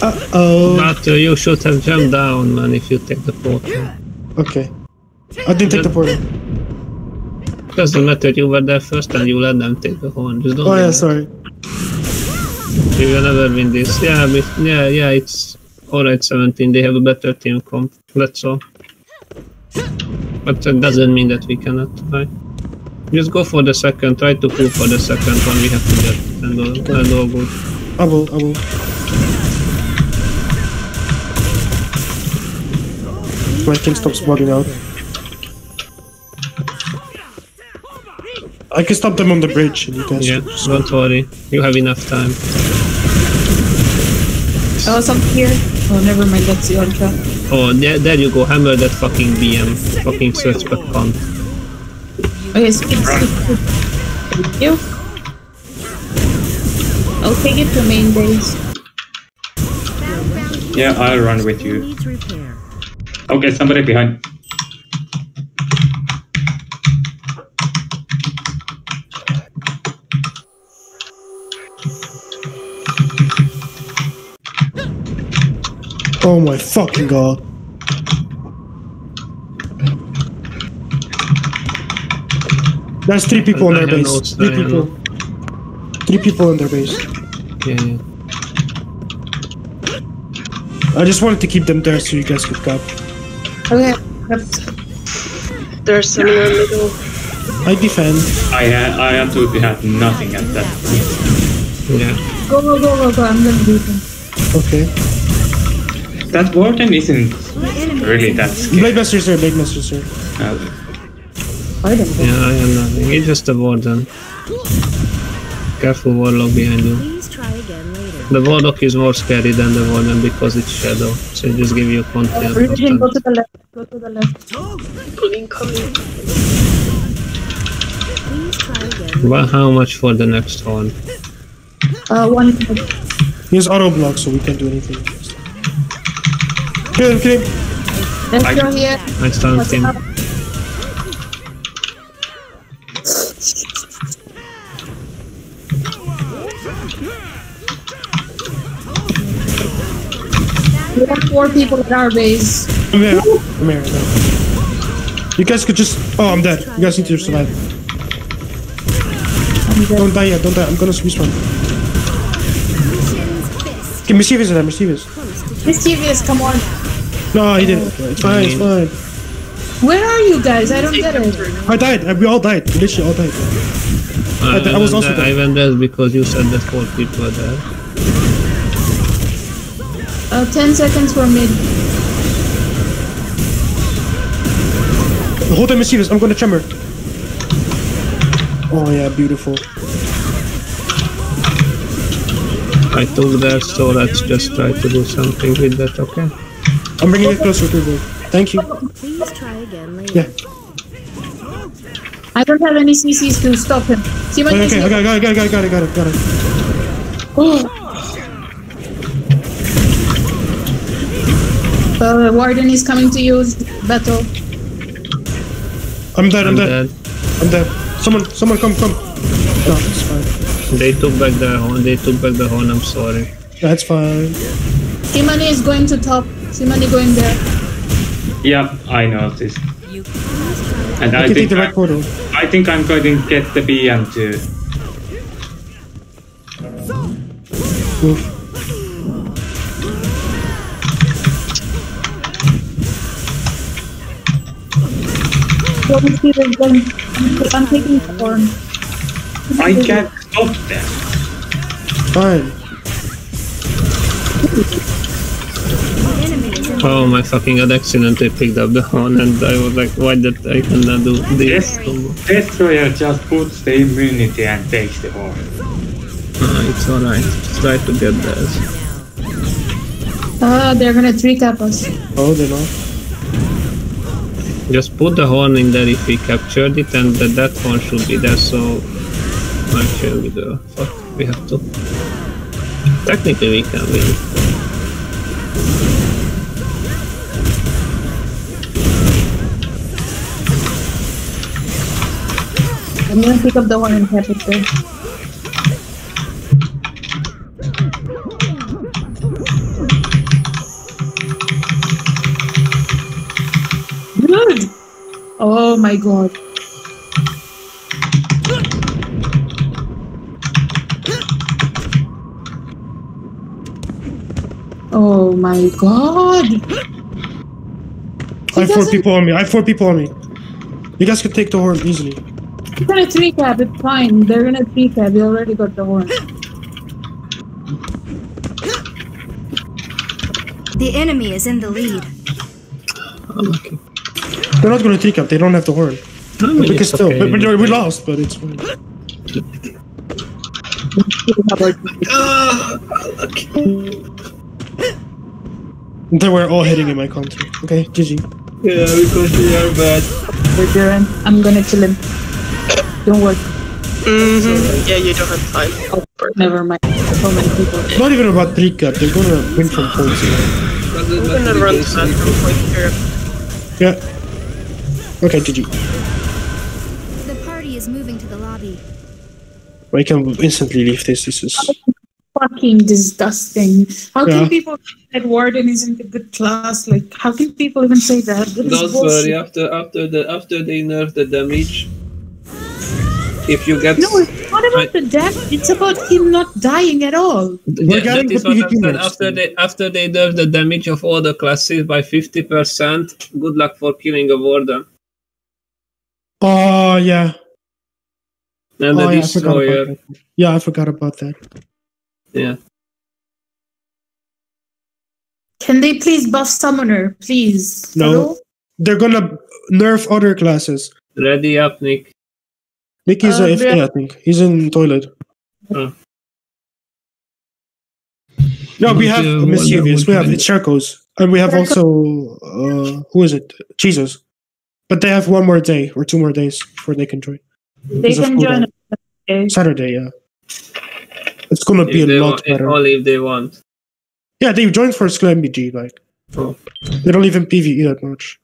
[SPEAKER 2] uh oh.
[SPEAKER 5] But uh, you should have jumped down, man, if you take the portal.
[SPEAKER 2] Okay. I didn't take the portal.
[SPEAKER 5] Doesn't matter. You were there first, and you let them take the horn. Just don't.
[SPEAKER 2] Oh yeah,
[SPEAKER 5] that.
[SPEAKER 2] sorry.
[SPEAKER 5] We will never win this. Yeah, but yeah, yeah. It's alright. Seventeen. They have a better team comp. That's all. But that doesn't mean that we cannot. Right? Just go for the second. Try to pull for the second one. We have to get and all, and all good.
[SPEAKER 2] I will, I will. My thing stops bugging out. I can stop them on the bridge, and you guys.
[SPEAKER 5] Yeah,
[SPEAKER 2] can
[SPEAKER 5] don't worry. You have enough time.
[SPEAKER 4] Oh, something here. Oh, never mind. That's the ultra.
[SPEAKER 5] Oh, there, there you go. Hammer that fucking BM. Fucking search back pump.
[SPEAKER 4] Okay, skip, skip, skip. Thank you. I'll take it to main base.
[SPEAKER 3] Yeah, I'll run with you. Okay, somebody behind.
[SPEAKER 2] Oh my fucking god. There's three people in their base. Three
[SPEAKER 5] I have
[SPEAKER 2] people. Three people in their base.
[SPEAKER 5] Yeah, yeah.
[SPEAKER 2] I just wanted to keep them there so you guys could cap.
[SPEAKER 4] Okay.
[SPEAKER 7] There's some in the middle.
[SPEAKER 2] I defend.
[SPEAKER 3] I had, I absolutely had nothing at that point.
[SPEAKER 5] Yeah.
[SPEAKER 4] Go, go, go, go, go. I'm gonna do them.
[SPEAKER 2] Okay.
[SPEAKER 3] That warden isn't
[SPEAKER 6] The
[SPEAKER 3] really
[SPEAKER 6] is
[SPEAKER 3] that
[SPEAKER 6] in
[SPEAKER 3] scary.
[SPEAKER 2] Blade Master sir, Blade Master sir.
[SPEAKER 3] Uh,
[SPEAKER 4] Pardon.
[SPEAKER 5] Yeah, I have nothing. It's just a warden. Careful warlock behind you.
[SPEAKER 6] Please try again later.
[SPEAKER 5] The warlock is more scary than the warden because it's shadow. So it just give you content.
[SPEAKER 4] Religion, go to the left. Go to the left.
[SPEAKER 7] Pulling coming.
[SPEAKER 6] Please try again.
[SPEAKER 5] But how much for the next horn?
[SPEAKER 4] Uh, one.
[SPEAKER 2] He has auto block, so we can't do anything. Kill him, kill him.
[SPEAKER 4] Let's go here.
[SPEAKER 5] Stunned
[SPEAKER 4] What's
[SPEAKER 5] him.
[SPEAKER 4] up? We have four people at our base.
[SPEAKER 2] I'm here. I'm here. No. You guys could just. Oh, I'm dead. You guys need to survive. Don't die yet. Don't die. I'm gonna one. Okay, mischievous in there. Mischievous.
[SPEAKER 4] Mischievous, come on.
[SPEAKER 2] No, he didn't. It's fine. It's fine.
[SPEAKER 4] Where are you guys? I don't get it.
[SPEAKER 2] I died. We all died. We literally all died.
[SPEAKER 5] I,
[SPEAKER 2] I was also
[SPEAKER 5] there- I went there because you said that four people were there.
[SPEAKER 4] Uh, 10 seconds for mid.
[SPEAKER 2] Hold on, mischievous. I'm gonna tremor. Oh yeah, beautiful.
[SPEAKER 5] I took that, so let's just try to do something with that, okay?
[SPEAKER 2] I'm bringing it closer to the. Thank you.
[SPEAKER 6] Please try again later.
[SPEAKER 2] Yeah.
[SPEAKER 4] I don't have any CCs to stop him. See what
[SPEAKER 2] Okay, okay, I got, got, got, got, got it, got it, got it.
[SPEAKER 4] Uh, Warden is coming to use battle.
[SPEAKER 2] I'm dead. I'm,
[SPEAKER 5] I'm
[SPEAKER 2] dead.
[SPEAKER 5] dead.
[SPEAKER 2] I'm dead. Someone, someone, come, come. No, it's fine.
[SPEAKER 5] They took back the horn, they took back the horn, I'm sorry.
[SPEAKER 2] That's fine.
[SPEAKER 4] Simani is going to top. Simani going there.
[SPEAKER 3] yeah, I noticed. And
[SPEAKER 2] I
[SPEAKER 3] I think
[SPEAKER 2] the
[SPEAKER 3] I,
[SPEAKER 2] red portal.
[SPEAKER 3] I think I'm going to get the BM too.
[SPEAKER 2] Move.
[SPEAKER 4] Go Mischievous, going. I'm taking the horn.
[SPEAKER 3] I can't stop them.
[SPEAKER 2] Fine.
[SPEAKER 6] The enemy is in
[SPEAKER 5] Oh my fucking god, accidentally picked up the horn and I was like, why did I cannot do this?
[SPEAKER 3] Yes, Destroyer just puts the immunity and takes the horn.
[SPEAKER 5] Ah, it's alright, try to get there.
[SPEAKER 4] Ah, they're gonna three cap us.
[SPEAKER 2] Oh, they're not.
[SPEAKER 5] Just put the horn in there if we captured it and that, that horn should be there, so... Actually, we do. Fuck, we have to. Technically we can win.
[SPEAKER 4] I'm gonna pick up the horn and cap it. Good! Oh my god. Oh my god!
[SPEAKER 2] I have four people on me. I have four people on me. You guys can take the horn easily. [LAUGHS]
[SPEAKER 4] They're gonna three cap, it's fine. They're gonna three cap, they already got the horn.
[SPEAKER 6] The enemy is in the lead.
[SPEAKER 5] Unlucky.
[SPEAKER 2] They're not gonna take up. They don't have the horn.
[SPEAKER 5] I mean,
[SPEAKER 2] But we can still,
[SPEAKER 5] okay.
[SPEAKER 2] but, but we lost, but it's fine.
[SPEAKER 5] Ah,
[SPEAKER 2] They were all hitting in my country. Okay, GG.
[SPEAKER 5] yeah, because we are bad.
[SPEAKER 4] We're Darren. I'm gonna kill him. Don't worry.
[SPEAKER 7] Mm-hmm. Yeah, you don't have time.
[SPEAKER 4] Oh, never mind. So many people.
[SPEAKER 2] Not even about three cut. They're gonna win from points. you know.
[SPEAKER 7] I'm gonna run to bathroom point here.
[SPEAKER 2] Yeah. Okay, GG.
[SPEAKER 6] The party is moving to the lobby.
[SPEAKER 2] I can instantly leave this. This is.
[SPEAKER 4] Fucking disgusting. How
[SPEAKER 2] Yeah.
[SPEAKER 4] can people say that Warden isn't a good class? Like, how can people even say that? That is
[SPEAKER 5] Don't
[SPEAKER 4] bullshit.
[SPEAKER 5] worry. After after the after they nerf the damage, if you get
[SPEAKER 4] No, it's not about the death. It's about him not dying at all.
[SPEAKER 5] Yeah, that is what I'm saying. After they after they nerf the damage of all the classes by fifty percent, good luck for killing a warden
[SPEAKER 2] Oh yeah.
[SPEAKER 5] and
[SPEAKER 2] oh,
[SPEAKER 5] the
[SPEAKER 2] yeah, I forgot
[SPEAKER 5] destroyer.
[SPEAKER 2] about that. Yeah, I forgot about that.
[SPEAKER 5] Yeah.
[SPEAKER 4] Can they please buff Summoner, please?
[SPEAKER 2] No.
[SPEAKER 4] Hello?
[SPEAKER 2] They're gonna nerf other classes.
[SPEAKER 5] Ready up, Nick.
[SPEAKER 2] Nick is
[SPEAKER 4] Uh,
[SPEAKER 2] uh, AFK,
[SPEAKER 4] yeah.
[SPEAKER 2] I think. He's in toilet. No, we have
[SPEAKER 5] Okay,
[SPEAKER 2] mischievous. We have
[SPEAKER 5] wonder-
[SPEAKER 2] Charcos, and we have also uh, who is it? Jesus. But they have one more day or two more days before they can join.
[SPEAKER 4] They can join
[SPEAKER 2] cooldown.
[SPEAKER 4] us. Okay.
[SPEAKER 2] Saturday, yeah. It's gonna be
[SPEAKER 5] If
[SPEAKER 2] a
[SPEAKER 5] they
[SPEAKER 2] lot
[SPEAKER 5] want,
[SPEAKER 2] better.
[SPEAKER 5] only if they want.
[SPEAKER 2] Yeah, they joined for Skill MBG. Like
[SPEAKER 5] Oh.
[SPEAKER 2] they don't even PVE that much.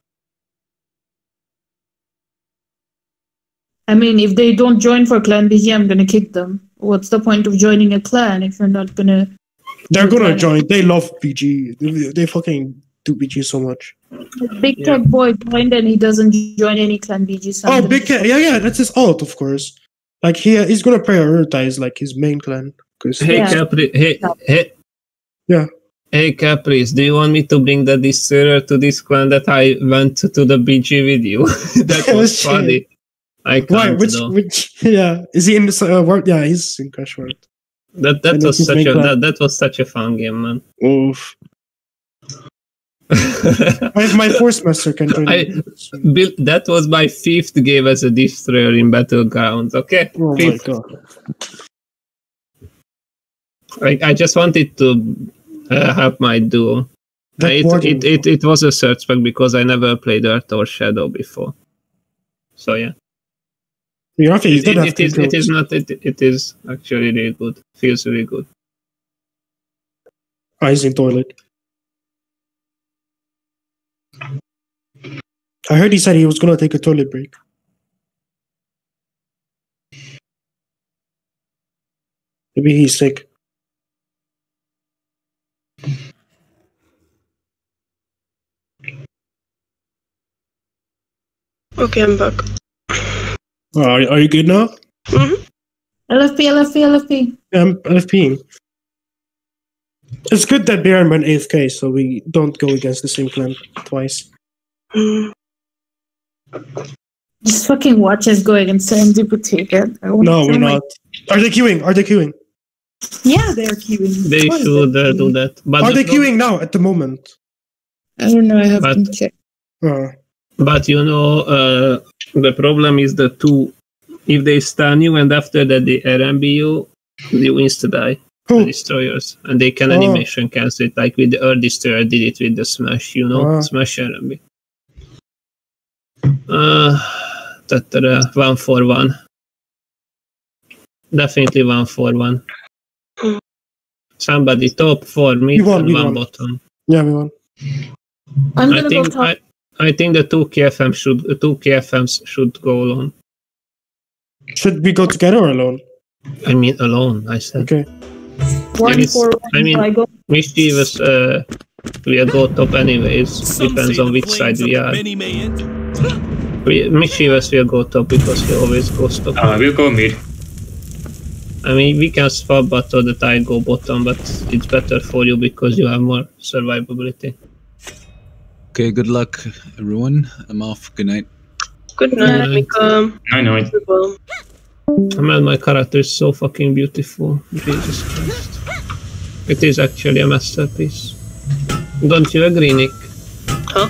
[SPEAKER 4] I mean, if they don't join for Clan BG, I'm gonna kick them. What's the point of joining a clan if you're not gonna?
[SPEAKER 2] They're gonna
[SPEAKER 4] Okay.
[SPEAKER 2] join. They love BG. They, they fucking do BG so much.
[SPEAKER 4] Big
[SPEAKER 5] Yeah.
[SPEAKER 4] Cat Boy joined and he doesn't join any Clan BG. So
[SPEAKER 2] Oh, Big Cat. Yeah, yeah, that's his alt, of course. Like he he's gonna prioritize like his main clan. Cause
[SPEAKER 5] Hey
[SPEAKER 4] Yeah.
[SPEAKER 5] Capri, hey, hey.
[SPEAKER 2] Yeah.
[SPEAKER 5] Hey Caprice, do you want me to bring the destroyer to this clan that I went to the BG with you? [LAUGHS] that
[SPEAKER 2] Oh,
[SPEAKER 5] was
[SPEAKER 2] shit.
[SPEAKER 5] funny. I can't
[SPEAKER 2] Why? Which
[SPEAKER 5] though.
[SPEAKER 2] which? [LAUGHS] Yeah, is he in the uh, world? Yeah, he's in Crash World.
[SPEAKER 5] That that
[SPEAKER 2] And
[SPEAKER 5] was such a that, that was such a fun game, man.
[SPEAKER 2] Oof. [LAUGHS] I have my Force Master can join.
[SPEAKER 5] I- that was my fifth game as a destroyer in Battlegrounds. Okay,
[SPEAKER 2] oh my god.
[SPEAKER 5] I, I just wanted to uh, have my duo. It, it, it, it was a search bug because I never played Earth or Shadow before. So yeah,
[SPEAKER 2] You don't have to, you
[SPEAKER 5] it,
[SPEAKER 2] don't
[SPEAKER 5] it,
[SPEAKER 2] have
[SPEAKER 5] it, is, it is not it, it is actually really good. Feels really good.
[SPEAKER 2] eyes in toilet. I heard he said he was gonna take a toilet break. Maybe he's sick.
[SPEAKER 7] Okay, I'm back.
[SPEAKER 2] Oh, are, are you good now?
[SPEAKER 4] LFP, LFP, LFP.
[SPEAKER 2] Yeah, I'm LFP. It's good that Baron went AFK, so we don't go against the same clan twice. [GASPS]
[SPEAKER 4] Just fucking watch us go against Serendipity again. I
[SPEAKER 2] No, we're
[SPEAKER 4] my-
[SPEAKER 2] not. Are they queuing? Are they queuing?
[SPEAKER 4] Yeah, they're queuing.
[SPEAKER 5] They
[SPEAKER 4] Of
[SPEAKER 5] should
[SPEAKER 4] they're
[SPEAKER 5] uh, do that. But
[SPEAKER 2] Are they
[SPEAKER 5] prob-
[SPEAKER 2] queuing now at the moment?
[SPEAKER 4] I don't know. I haven't
[SPEAKER 5] But-
[SPEAKER 4] checked.
[SPEAKER 2] Uh,
[SPEAKER 5] But you know, uh, the problem is the two. If they stun you and after that they RMB you, you insta die. The destroyers, and they can
[SPEAKER 2] Oh.
[SPEAKER 5] animation cancel it, like with the Earth Destroyer I did it with the Smash, you know,
[SPEAKER 2] Ah.
[SPEAKER 5] Smash RMB. Uh, ta-ta-da, one for one. Definitely one for one. Somebody top four mid
[SPEAKER 2] We won,
[SPEAKER 5] and
[SPEAKER 2] we
[SPEAKER 5] one
[SPEAKER 2] won.
[SPEAKER 5] bottom.
[SPEAKER 2] Yeah, we won.
[SPEAKER 4] I'm gonna
[SPEAKER 5] think
[SPEAKER 4] go top.
[SPEAKER 5] I, I think the two KFM should two KFMs should go alone.
[SPEAKER 2] Should we go together or alone?
[SPEAKER 5] I mean alone. I said.
[SPEAKER 2] Okay.
[SPEAKER 4] one
[SPEAKER 5] it's-
[SPEAKER 4] for
[SPEAKER 5] I mean-
[SPEAKER 4] I go.
[SPEAKER 5] Mischievous, uh, we are go top anyways.
[SPEAKER 1] Some
[SPEAKER 5] Depends on which side [GASPS] we are.
[SPEAKER 1] Benny Mayant.
[SPEAKER 5] We, Mischievous will go top because he always goes top.
[SPEAKER 3] Uh, we'll go mid.
[SPEAKER 5] I mean, we can swap battle that I go bottom, but it's better for you because you have more survivability.
[SPEAKER 9] Okay, good luck, everyone. I'm off. Good night.
[SPEAKER 7] Good night,
[SPEAKER 5] Night.
[SPEAKER 7] Mika.
[SPEAKER 3] I know it.
[SPEAKER 7] Well,
[SPEAKER 5] Man, my character is so fucking beautiful. Jesus Christ. It is actually a masterpiece. Don't you agree, Nick?
[SPEAKER 7] Huh?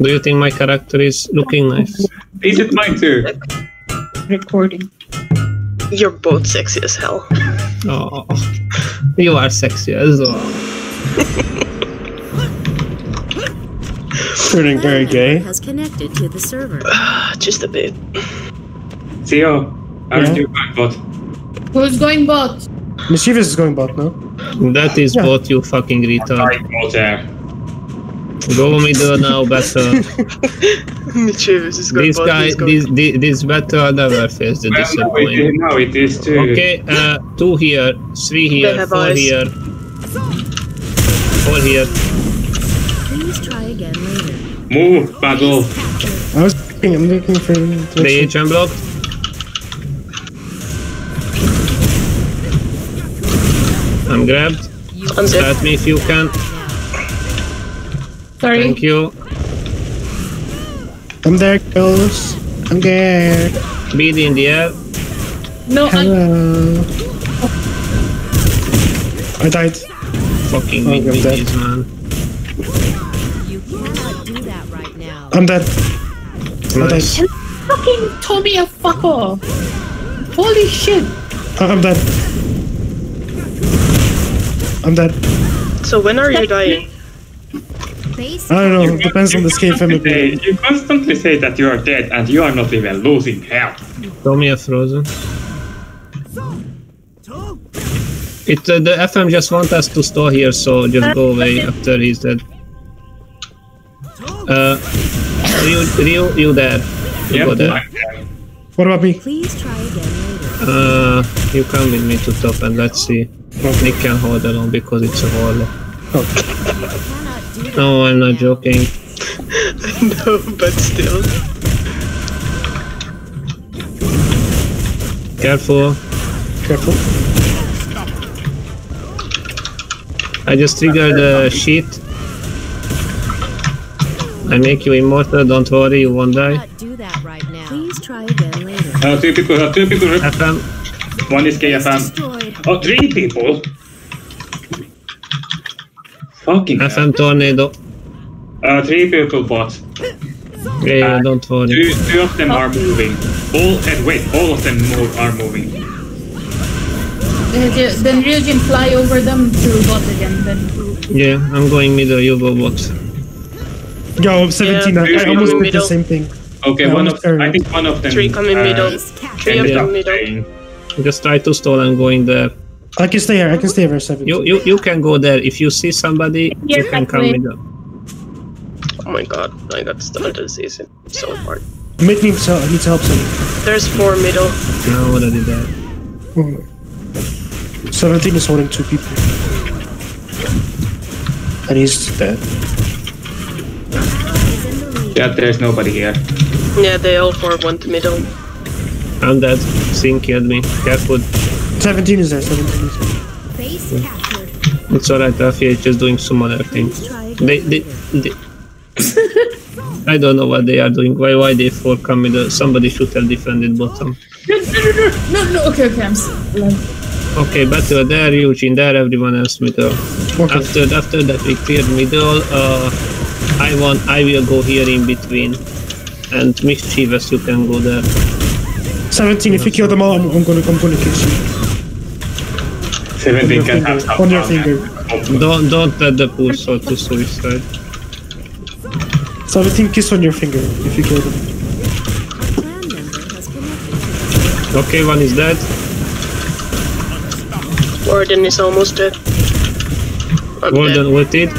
[SPEAKER 5] Do you think my character is looking nice?
[SPEAKER 3] Is it mine too?
[SPEAKER 4] Recording.
[SPEAKER 7] You're both sexy as hell.
[SPEAKER 5] Oh, you are sexy as well. [LAUGHS]
[SPEAKER 2] Turning very gay.
[SPEAKER 10] Has connected to the server. [SIGHS]
[SPEAKER 7] Just a bit.
[SPEAKER 3] Theo, how
[SPEAKER 2] Yeah?
[SPEAKER 3] are you going bot?
[SPEAKER 4] Who's going bot?
[SPEAKER 2] Mischievous is going bot now.
[SPEAKER 5] That is
[SPEAKER 2] Yeah.
[SPEAKER 5] what you fucking retard.
[SPEAKER 3] I go there.
[SPEAKER 5] Go middle now, better. [LAUGHS]
[SPEAKER 7] Mischievous is going
[SPEAKER 5] this
[SPEAKER 7] bot,
[SPEAKER 5] guy,
[SPEAKER 7] he's going-
[SPEAKER 5] this, this, this better never [LAUGHS] face the
[SPEAKER 3] Well, no, it,
[SPEAKER 5] disappointment.
[SPEAKER 3] no, it is too.
[SPEAKER 5] Okay, uh, two here, three here, four
[SPEAKER 7] eyes.
[SPEAKER 5] here, four here.
[SPEAKER 10] Please try again later.
[SPEAKER 3] Move, battle.
[SPEAKER 2] I was looking, I'm looking for.
[SPEAKER 5] The H unblocked. I'm grabbed.
[SPEAKER 7] I'm dead.
[SPEAKER 5] Start me if you can.
[SPEAKER 4] Sorry.
[SPEAKER 5] Thank you.
[SPEAKER 2] I'm there, girls. I'm there.
[SPEAKER 5] Bead in the air.
[SPEAKER 4] No, I'm
[SPEAKER 2] Hello. I died.
[SPEAKER 5] Fucking
[SPEAKER 2] Oh,
[SPEAKER 5] beat
[SPEAKER 2] you're
[SPEAKER 5] me,
[SPEAKER 2] dead.
[SPEAKER 5] man.
[SPEAKER 10] You cannot do that right now.
[SPEAKER 2] I'm dead. I
[SPEAKER 5] Nice.
[SPEAKER 2] died.
[SPEAKER 4] fucking told me a fuck off. Holy shit.
[SPEAKER 2] I'm dead. I'm dead.
[SPEAKER 7] So when are you dying?
[SPEAKER 10] Base
[SPEAKER 2] I don't know. It depends on the scale
[SPEAKER 3] constantly
[SPEAKER 2] family.
[SPEAKER 3] say, you constantly say that you are dead and you are not even losing health.
[SPEAKER 5] Throw me a frozen. It, uh, the FM just want us to store here, so just go away after he's dead. Uh, Ryu, Ryu, you there? You
[SPEAKER 3] Yep,
[SPEAKER 5] go there.
[SPEAKER 3] I'm.
[SPEAKER 2] What about me?
[SPEAKER 10] Please try again later.
[SPEAKER 5] Uh, you come with me to top and let's see. Nick can hold alone because it's a warlock.
[SPEAKER 10] Cannot do that
[SPEAKER 5] No, I'm not
[SPEAKER 10] now.
[SPEAKER 5] joking. [LAUGHS]
[SPEAKER 7] no, but still.
[SPEAKER 5] Careful.
[SPEAKER 2] Careful.
[SPEAKER 5] I just triggered the sheet. I make you immortal, don't worry, you won't die.
[SPEAKER 10] Cannot do that right now. Please try again later.
[SPEAKER 3] Uh, two people, uh, two people.
[SPEAKER 5] FM,
[SPEAKER 3] One is KFM.
[SPEAKER 10] Destroyed.
[SPEAKER 3] Oh, three people. Fucking hell.
[SPEAKER 5] FM tornado.
[SPEAKER 3] Uh, three people bot.
[SPEAKER 5] Yeah, yeah, don't worry.
[SPEAKER 3] Two, two of them are moving. All and wait, all of them move, are moving.
[SPEAKER 4] Uh, ju- Then Ryujin fly over them to bot again. Then
[SPEAKER 5] Yeah, I'm going middle, you go bot.
[SPEAKER 2] Yo, I'm 17.
[SPEAKER 7] Yeah,
[SPEAKER 2] I, I almost did the same thing.
[SPEAKER 3] Okay,
[SPEAKER 2] Yeah,
[SPEAKER 3] one of
[SPEAKER 2] sorry.
[SPEAKER 3] I think one of them.
[SPEAKER 7] Three coming
[SPEAKER 3] uh,
[SPEAKER 7] middle. Three of
[SPEAKER 3] ended
[SPEAKER 7] them middle.
[SPEAKER 3] dying.
[SPEAKER 5] Just try to stall and go in there.
[SPEAKER 2] I can stay here. I can stay here 17.
[SPEAKER 5] You you you can go there. If you see somebody, you can come
[SPEAKER 4] exactly.
[SPEAKER 5] middle.
[SPEAKER 7] Oh my god, I got stunned this season. So hard.
[SPEAKER 2] Make me so I need to help some.
[SPEAKER 7] There's four middle.
[SPEAKER 5] No, already there.
[SPEAKER 2] 17 is holding two people. And he's dead.
[SPEAKER 10] Is in the lead.
[SPEAKER 3] Yeah, there's nobody here.
[SPEAKER 7] Yeah, they all four went middle.
[SPEAKER 5] I'm dead. Sin killed me. Careful.
[SPEAKER 2] 17 is there. 17 is there.
[SPEAKER 10] Base captured.
[SPEAKER 5] It's alright, Rafi is just doing some other thing.
[SPEAKER 10] Please try again.
[SPEAKER 5] They, they, they I don't know what they are doing. Why why they four come middle? Somebody should have defended bottom.
[SPEAKER 4] no, no, no, no, no, no. Okay, okay. I'm. s- Like,
[SPEAKER 5] Okay, better there, Eugene there, everyone else middle.
[SPEAKER 2] Okay.
[SPEAKER 5] After after that we clear middle, uh I want I will go here in between. And mischievous you can go there.
[SPEAKER 2] 17. If you kill them all, I'm, I'm gonna I'm gonna kiss you.
[SPEAKER 3] 17
[SPEAKER 2] your
[SPEAKER 3] can have
[SPEAKER 2] On your finger.
[SPEAKER 5] Don't don't let the pool sort to suicide.
[SPEAKER 2] 17 kiss on your finger if you kill them.
[SPEAKER 10] Clan member has connected.
[SPEAKER 5] Okay, one is dead.
[SPEAKER 7] Warden is almost dead. I'm
[SPEAKER 5] Warden ulted.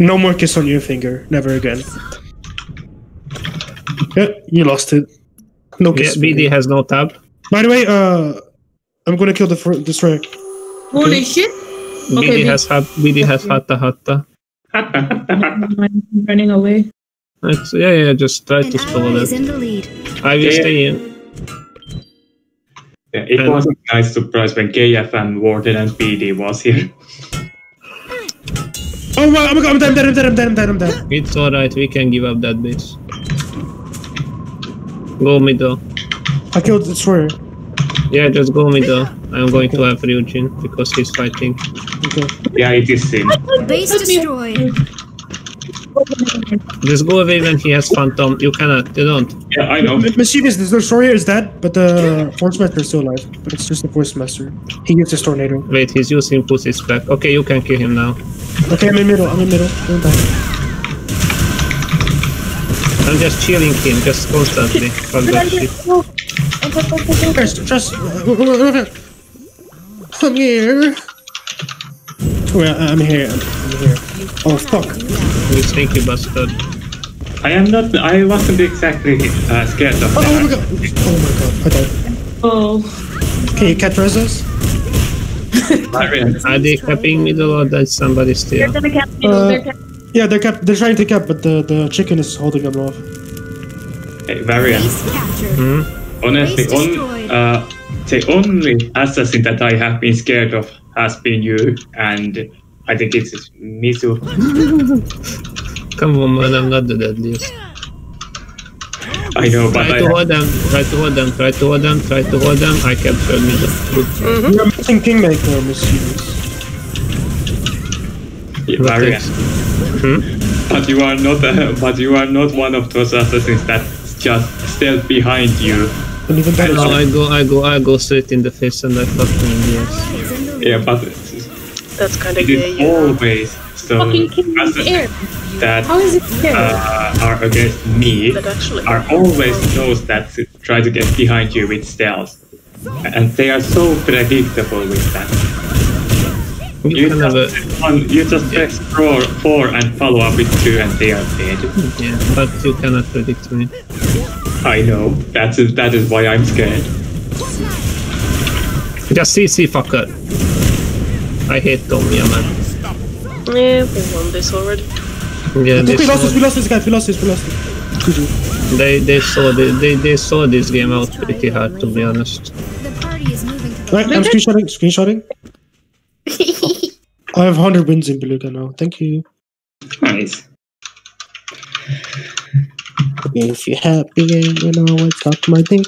[SPEAKER 2] No more kiss on your finger. Never again. Yeah, you lost it. No
[SPEAKER 5] Yeah,
[SPEAKER 2] kiss.
[SPEAKER 5] BD has no tab.
[SPEAKER 2] By the way, uh, I'm gonna kill the fir- destroyer.
[SPEAKER 4] holy shit.
[SPEAKER 5] BD
[SPEAKER 4] Okay,
[SPEAKER 5] has had BD has hatta hatta. [LAUGHS]
[SPEAKER 4] I'm running away.
[SPEAKER 5] It's, yeah, yeah, just try
[SPEAKER 10] An
[SPEAKER 5] to stall
[SPEAKER 10] ally is
[SPEAKER 5] it.
[SPEAKER 10] in the lead.
[SPEAKER 5] I will
[SPEAKER 3] Yeah.
[SPEAKER 5] stay in.
[SPEAKER 3] Yeah, it
[SPEAKER 5] And-
[SPEAKER 3] was a nice surprise when KFM, Warden, and PD was here. [LAUGHS]
[SPEAKER 2] Oh my, oh my god, I'm dead, I'm dead, I'm dead, I'm dead, I'm dead.
[SPEAKER 5] It's alright, we can give up that base. Go middle.
[SPEAKER 2] I killed the destroyer.
[SPEAKER 5] Yeah, just go middle. I'm going to have Ryujin because he's fighting.
[SPEAKER 2] Okay.
[SPEAKER 3] Yeah, it is Sim.
[SPEAKER 10] Base destroyed.
[SPEAKER 5] Just go away when he has phantom. You cannot. You don't.
[SPEAKER 3] Yeah, I know.
[SPEAKER 2] M- Mischievous, the destroyer is dead, but the force master is still alive. But it's just the force master. He uses tornado.
[SPEAKER 5] Wait, he's using pussy's back. Okay, you can kill him now.
[SPEAKER 2] Okay, I'm in middle. I'm in middle. Don't die.
[SPEAKER 5] I'm just chilling him, just constantly. Fuck that shit.
[SPEAKER 2] Guys, trust. I'm here. Oh, yeah, I'm here. I'm, I'm here. Oh fuck.
[SPEAKER 5] You stinky bastard.
[SPEAKER 3] I am not. I wasn't exactly uh, scared of
[SPEAKER 2] Oh, oh my god. Oh my god. I died.
[SPEAKER 4] Oh.
[SPEAKER 2] Can you catch us?
[SPEAKER 3] Varian. [LAUGHS]
[SPEAKER 5] Are they capping middle or that somebody still?
[SPEAKER 4] They're gonna cap middle.
[SPEAKER 2] Uh,
[SPEAKER 4] They're cap-
[SPEAKER 2] Yeah, they're cap. They're trying to cap, but the the chicken is holding them off.
[SPEAKER 3] Hey, Varian.
[SPEAKER 5] Hmm?
[SPEAKER 3] Honestly,
[SPEAKER 6] Base
[SPEAKER 3] on, uh, the only assassin that I have been scared of has been you, and I think it's Misu.
[SPEAKER 5] Come on, man, I'm not the deadliest.
[SPEAKER 3] I know, but
[SPEAKER 5] Try
[SPEAKER 3] I
[SPEAKER 5] to hold them, try to hold them, try to hold them, try to hold them. I captured middle. Good.
[SPEAKER 2] You're missing Kingmaker, Mischievous.
[SPEAKER 3] Yeah, Varian.
[SPEAKER 5] Hmm?
[SPEAKER 3] But you are not. Uh, but you are not one of those assassins that just stealth behind you.
[SPEAKER 2] And even better,
[SPEAKER 5] No, I go, I go, I go straight in the face and I fuck him in the ass.
[SPEAKER 6] It's in the
[SPEAKER 3] Yeah, but
[SPEAKER 7] That's kind of gay,
[SPEAKER 3] is
[SPEAKER 7] know.
[SPEAKER 3] always so
[SPEAKER 4] fucking king in the air.
[SPEAKER 3] that
[SPEAKER 4] How is it there?
[SPEAKER 3] uh, are against me
[SPEAKER 7] That actually.
[SPEAKER 3] are always those that try to get behind you with stealth. And they are so predictable with that.
[SPEAKER 5] You
[SPEAKER 3] You
[SPEAKER 5] can never,
[SPEAKER 3] just, one, you just press four, four and follow up with two and they are dead.
[SPEAKER 5] yeah, but you cannot predict me.
[SPEAKER 3] I know. That's that is why I'm scared.
[SPEAKER 5] Just CC fucker. I hate Tomia, man.
[SPEAKER 7] Yeah, we won this already.
[SPEAKER 5] Yeah, they
[SPEAKER 2] we lost this.
[SPEAKER 5] saw,
[SPEAKER 2] We lost this guy. We lost this. We lost this.
[SPEAKER 5] They, they saw the, they, they saw this game out pretty hard, to be honest.
[SPEAKER 6] The party is moving
[SPEAKER 2] Right, I'm screenshotting. Screenshotting. [LAUGHS] I have 100 wins in Beluga now. Thank you.
[SPEAKER 3] Nice.
[SPEAKER 2] If you're happy you know what's up my dick.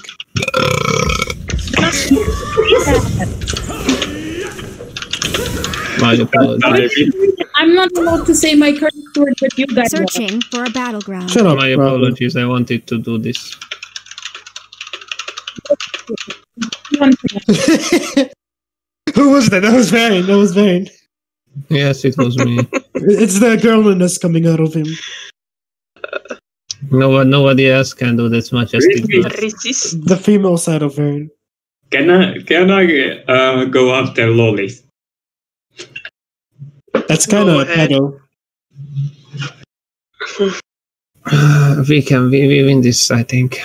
[SPEAKER 5] My apologies.
[SPEAKER 4] I'm not allowed to say my curse word, but you guys are.
[SPEAKER 6] Searching for a battleground.
[SPEAKER 2] Shut up.
[SPEAKER 5] My apologies, I wanted to do this. [LAUGHS]
[SPEAKER 2] Who was that? That was Vane. That was Vane.
[SPEAKER 5] Yes, it was me. [LAUGHS]
[SPEAKER 2] It's the girlness coming out of him.
[SPEAKER 5] No one, nobody else can do this much as he
[SPEAKER 3] Really?
[SPEAKER 5] does.
[SPEAKER 2] The female side of Vane.
[SPEAKER 3] Can I can I uh, go after lollies?
[SPEAKER 2] That's kind of
[SPEAKER 7] ahead.
[SPEAKER 2] pedo.
[SPEAKER 5] Uh, we can, we, we win this, I think.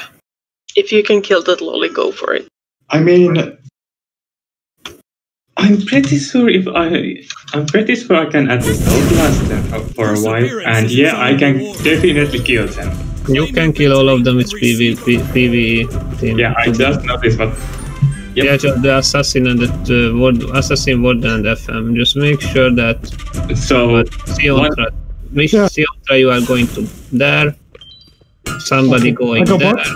[SPEAKER 7] If you can kill that lolly, go for it.
[SPEAKER 3] I mean, I'm pretty sure if I, I'm pretty sure I can at least outlast them for, for a while, and yeah, I can definitely kill them.
[SPEAKER 5] You can kill all of them with PV, PvE team.
[SPEAKER 3] Yeah, I just noticed, but Yep.
[SPEAKER 5] Yeah, just the assassin and the uh, ward, assassin warden and FM. Just make sure that
[SPEAKER 3] so
[SPEAKER 5] but Siontra, make
[SPEAKER 2] Yeah.
[SPEAKER 5] Siontra you are going to there, somebody
[SPEAKER 2] Okay.
[SPEAKER 5] going there,
[SPEAKER 2] back?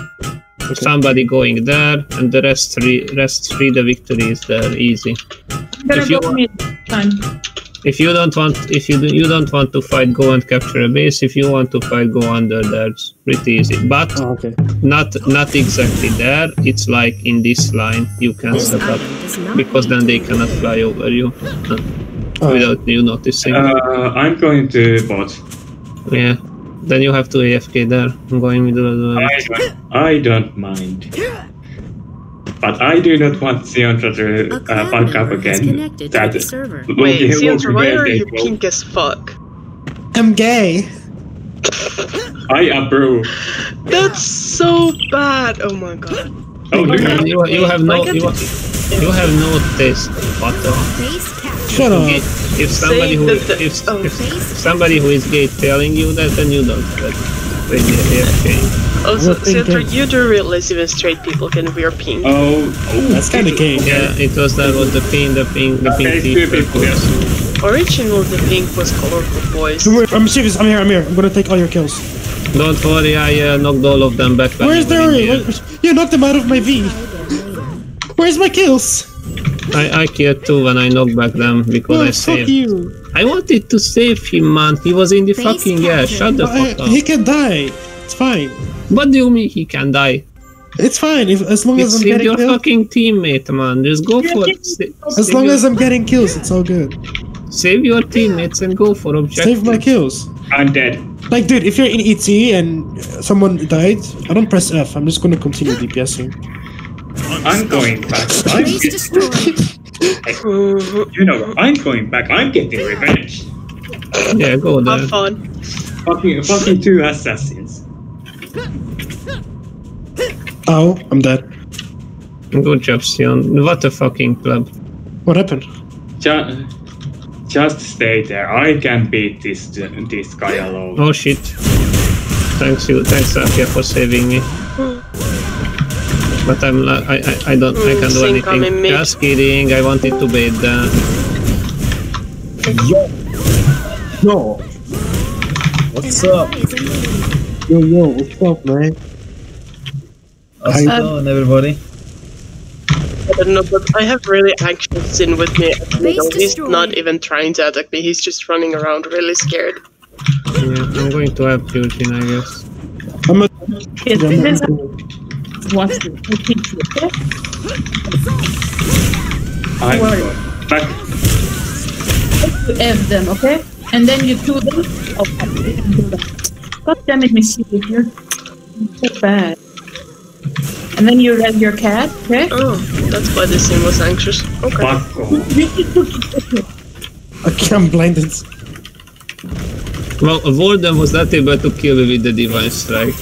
[SPEAKER 5] somebody going there, and the rest three, rest three the victory is there easy.
[SPEAKER 4] I'm gonna
[SPEAKER 5] If you want-
[SPEAKER 4] mid time.
[SPEAKER 5] If you don't want, if you do, you don't want to fight, go and capture a base. If you want to fight, go under there. It's pretty easy, but
[SPEAKER 2] Oh, okay.
[SPEAKER 5] not not exactly there. It's like in this line you can
[SPEAKER 10] This
[SPEAKER 5] set up
[SPEAKER 10] item does not
[SPEAKER 5] because then they cannot fly over you uh,
[SPEAKER 2] Oh,
[SPEAKER 5] without you noticing.
[SPEAKER 3] uh, I'm going to bot.
[SPEAKER 5] yeah, then you have to AFK there. I'm going middle as well.
[SPEAKER 3] I don't, I don't mind. But I do not want Siontra to uh,
[SPEAKER 10] clan
[SPEAKER 3] up again.
[SPEAKER 10] connected to
[SPEAKER 3] That
[SPEAKER 10] the server.
[SPEAKER 7] Wait,
[SPEAKER 3] Loki-
[SPEAKER 7] Siontra, why are you
[SPEAKER 3] will-
[SPEAKER 7] pink as fuck?
[SPEAKER 2] I'm gay.
[SPEAKER 3] I approve.
[SPEAKER 7] That's so bad. Oh my god.
[SPEAKER 3] Oh, you have,
[SPEAKER 5] You, you have no
[SPEAKER 7] Why can't
[SPEAKER 5] you, you have no taste butter.
[SPEAKER 6] Base captured.
[SPEAKER 2] Shut up.
[SPEAKER 5] If somebody
[SPEAKER 7] Say
[SPEAKER 5] who
[SPEAKER 7] that the-
[SPEAKER 5] if,
[SPEAKER 7] oh.
[SPEAKER 5] if somebody who is gay telling you that, then you don't have it. AFK.
[SPEAKER 7] Also,
[SPEAKER 2] What thing
[SPEAKER 7] Siontra,
[SPEAKER 2] can-
[SPEAKER 7] you do realize even straight people can wear pink.
[SPEAKER 3] oh, oh,
[SPEAKER 2] That's kind of gay.
[SPEAKER 5] Yeah, it was that was the pink, the pink, the pink
[SPEAKER 3] Okay,
[SPEAKER 5] t-shirt.
[SPEAKER 3] stupid, yes.
[SPEAKER 7] Originally, the pink was colorful boys.
[SPEAKER 2] Don't worry, I'm serious. I'm here. I'm here. I'm gonna take all your kills.
[SPEAKER 5] Don't worry, I uh, knocked all of them back. when
[SPEAKER 2] Where's
[SPEAKER 5] you
[SPEAKER 2] the
[SPEAKER 5] were in the air.
[SPEAKER 2] Where- You knocked them out of my V. Where's my kills?
[SPEAKER 5] I, I killed two when I knocked back them because I
[SPEAKER 2] Oh, fuck you.
[SPEAKER 5] I wanted to save him, man. He was in the
[SPEAKER 6] Base
[SPEAKER 5] fucking air.
[SPEAKER 6] captured.
[SPEAKER 5] Shut the
[SPEAKER 2] Uh,
[SPEAKER 5] fuck up.
[SPEAKER 2] he can die. It's fine.
[SPEAKER 5] What do you mean he can die?
[SPEAKER 2] It's fine if as long as
[SPEAKER 5] It's
[SPEAKER 2] I'm
[SPEAKER 5] with
[SPEAKER 2] getting
[SPEAKER 5] your
[SPEAKER 2] kills.
[SPEAKER 5] fucking teammate, man. Just go for
[SPEAKER 2] As long as I'm getting kills, it's all good.
[SPEAKER 5] save your teammates and go for objectives.
[SPEAKER 2] Save my kills.
[SPEAKER 3] I'm dead.
[SPEAKER 2] Like, dude, if you're in ET and someone died, I don't press F. I'm just gonna continue DPSing.
[SPEAKER 3] I'm going back. I'm
[SPEAKER 6] Base
[SPEAKER 3] you know, I'm going back. I'm getting revenge.
[SPEAKER 5] Yeah, go on.
[SPEAKER 7] Have fun.
[SPEAKER 3] Fucking, fucking two assassins.
[SPEAKER 2] Oh, I'm dead.
[SPEAKER 5] Good job, Sion. What a fucking club.
[SPEAKER 2] What happened?
[SPEAKER 3] Just, just stay there. I can beat this this guy alone.
[SPEAKER 5] Oh shit. Thanks you, thanks Rakia for saving me. [LAUGHS] But I'm la- I, I I don't I can't do anything. Just kidding. I wanted it to bait the.
[SPEAKER 2] Yo,
[SPEAKER 6] What's up? Is in the lead.
[SPEAKER 2] yo, yo, what's up, man?
[SPEAKER 11] How's it going, everybody?
[SPEAKER 7] I don't know, but I have really anxious Sin with me. You
[SPEAKER 6] Base
[SPEAKER 7] know, he's not even trying to attack me. He's just running around really scared.
[SPEAKER 5] Yeah, I'm going to help you, Jin, I guess.
[SPEAKER 2] I'm a. [LAUGHS]
[SPEAKER 4] Yes,
[SPEAKER 2] I'm
[SPEAKER 4] this
[SPEAKER 2] a
[SPEAKER 4] is watch this. I teach you, okay?
[SPEAKER 3] I'm
[SPEAKER 4] Worry.
[SPEAKER 3] back.
[SPEAKER 4] You F them, okay? And then you do them. Oh, I didn't do that. God damn it, Miss You're so bad. And then you rev your cat, okay?
[SPEAKER 7] Oh, that's why this Sin was anxious. Okay.
[SPEAKER 3] Fuck [LAUGHS] off.
[SPEAKER 2] Okay, I'm blinded.
[SPEAKER 5] Well, Warden was not able to kill me with the device, strike.